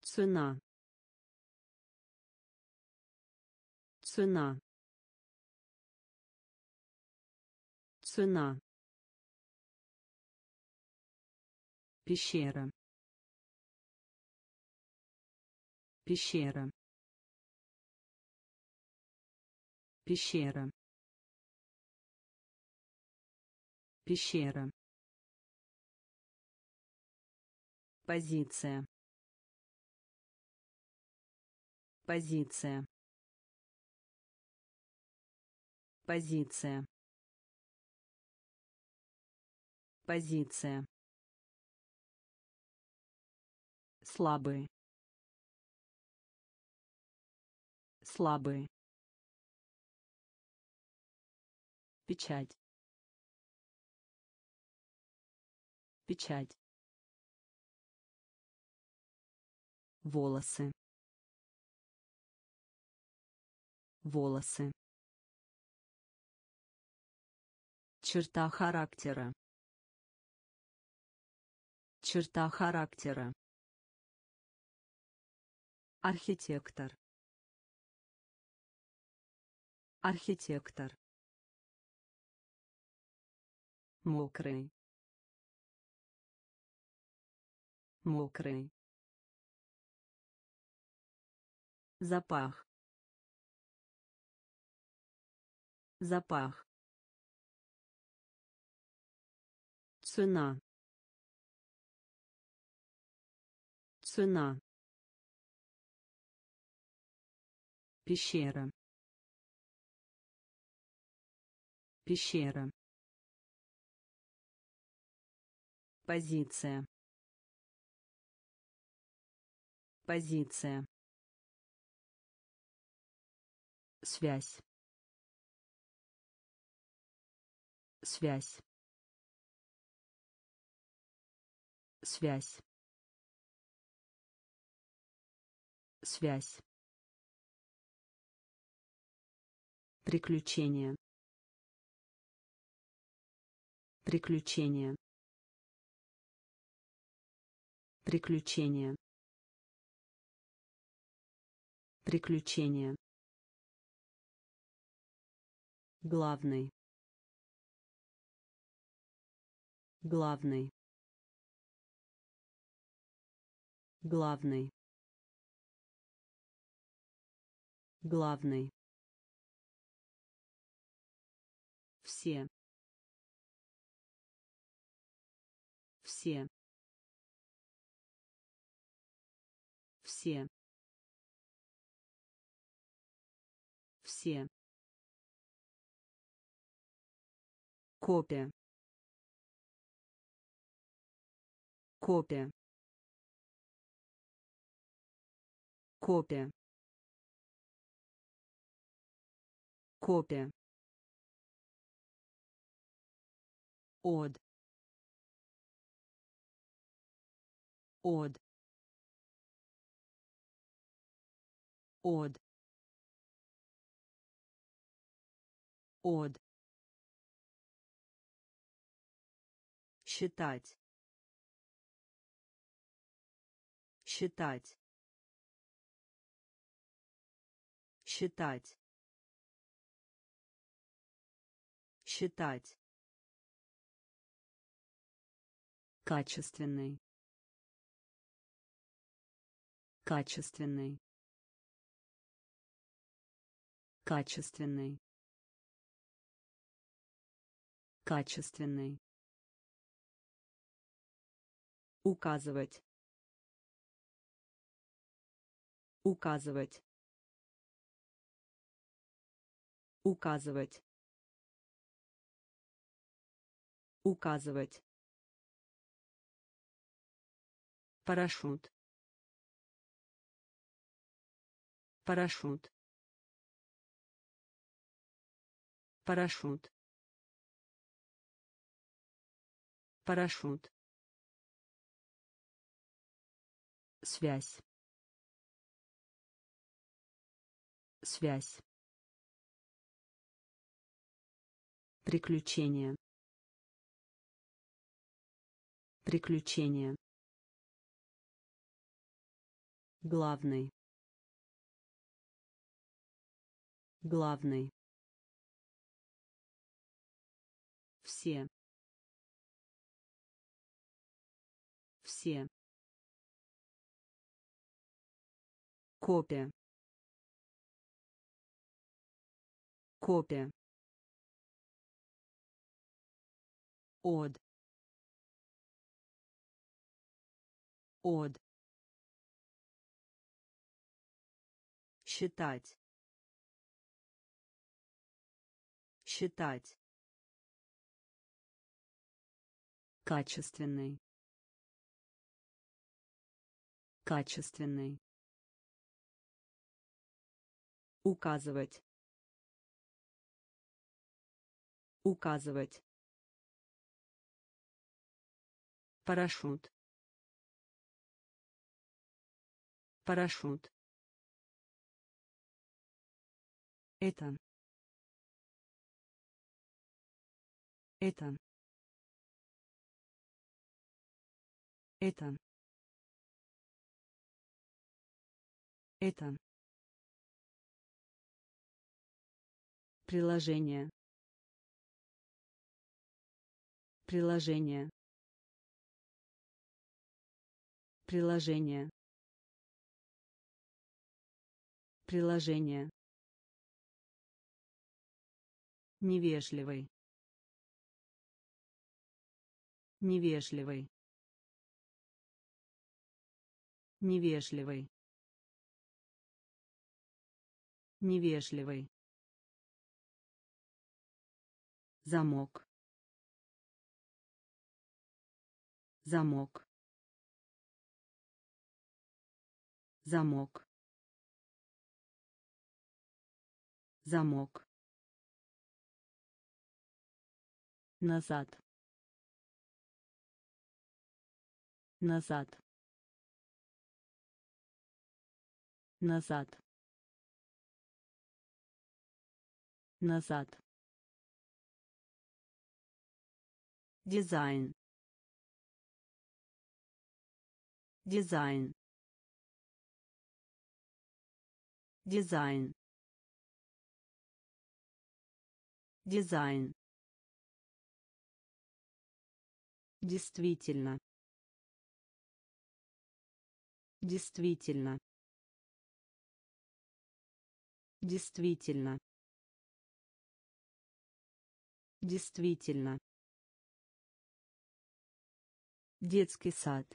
Цена. Цена. Цена. Пещера. Пещера. Пещера. Пещера позиция. Позиция. Позиция. Позиция. Слабый слабый печать. Печать волосы. Волосы. Черта характера. Черта характера. Архитектор. Архитектор. Мокрый. Мокрый запах. Запах. Цена. Цена. Пещера. Пещера. Позиция. Позиция связь. Связь. Связь. Связь. Приключения. Приключения. Приключения. Приключения главный. Главный. Главный. Главный. Все. Все. Все. Все копия. Копия. Копия. Копия. От от от от считать. Считать. Считать. Считать. Качественный. Качественный. Качественный. Качественный указывать. Указывать. Указывать. Указывать. Парашют. Парашют. Парашют. Парашют связь. Связь. Приключения. Приключения. Главный. Главный. Все. Все копия. Копия. От от считать. Считать. Качественный. Качественный указывать. Указывать. Парашют. Парашют. Это. Это. Это. Это приложение. Приложение. Приложение. Приложение. Невежливый. Невежливый. Невежливый. Невежливый замок. Замок. Замок. Замок. Назад. Назад. Назад. Назад дизайн. Дизайн. Дизайн. Дизайн. Действительно. Действительно. Действительно. Действительно детский сад.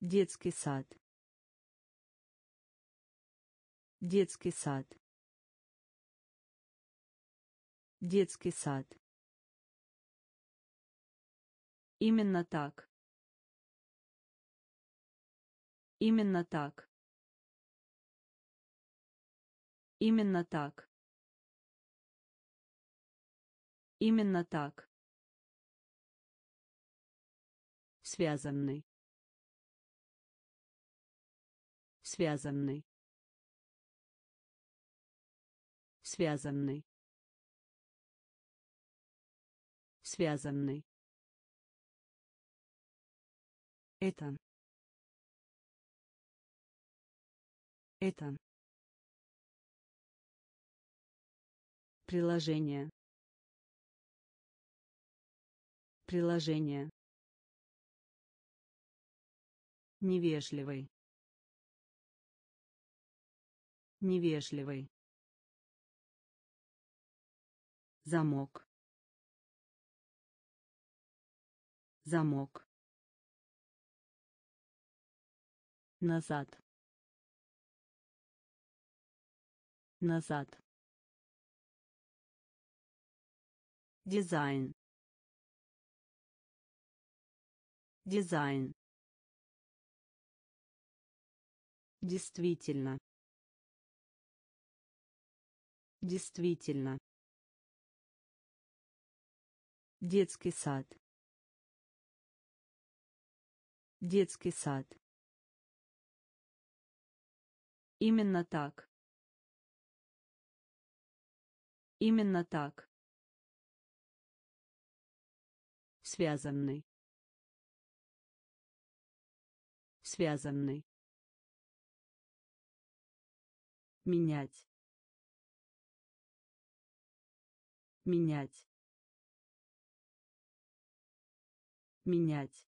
Детский сад. Детский сад. Детский сад. Именно так. Именно так. Именно так. Именно так связанный. Связанный. Связанный. Связанный. Это. Это. Приложение. Приложение невежливый. Невежливый. Замок. Замок. Назад. Назад. Дизайн. Дизайн действительно. Действительно. Детский сад. Детский сад. Именно так. Именно так. Связанный. Связанный менять. Менять. Менять.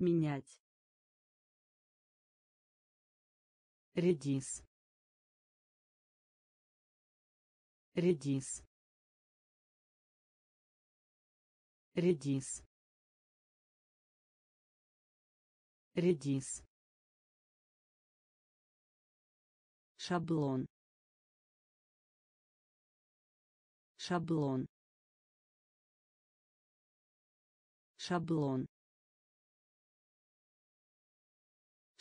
Менять. Редис. Редис. Редис. Редис шаблон. Шаблон. Шаблон.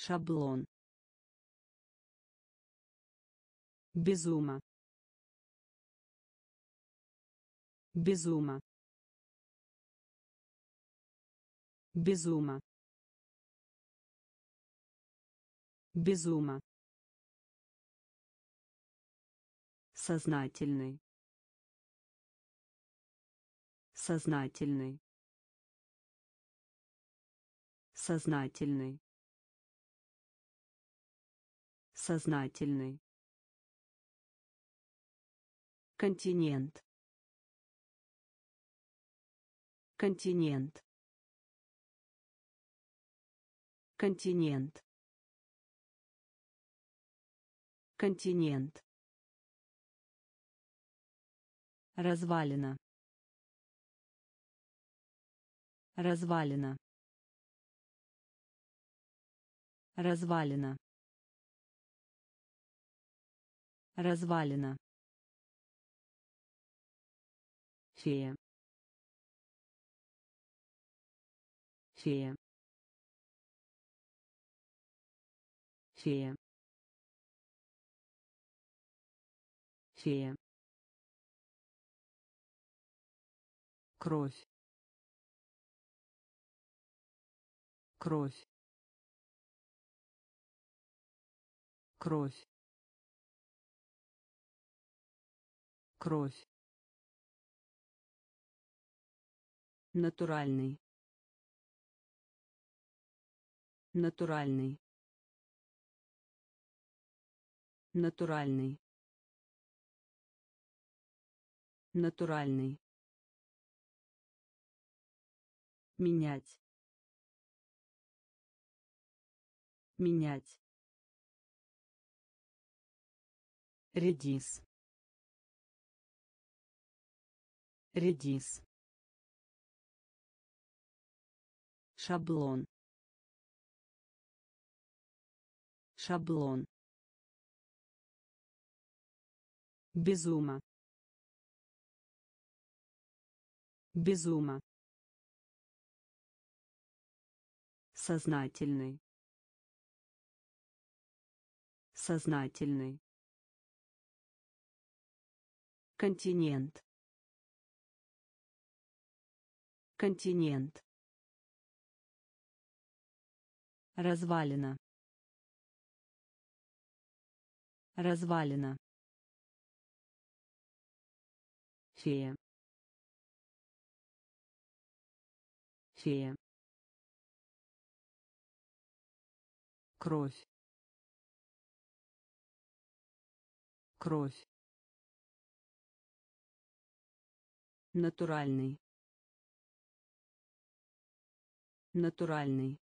Шаблон. Безума безума безума безума сознательный. Сознательный. Сознательный. Сознательный. Континент. Континент. Континент. Континент развалина. Развалина. Развалина. Развалина. Фея. Фея. Фея. Фея кровь. Кровь. Кровь. Кровь. Натуральный. Натуральный. Натуральный. Натуральный менять. Менять. Редис. Редис. Шаблон. Шаблон. Безума безума сознательный. Сознательный. Континент. Континент. Развалина. Развалина. Фея. Фея кровь кровь натуральный натуральный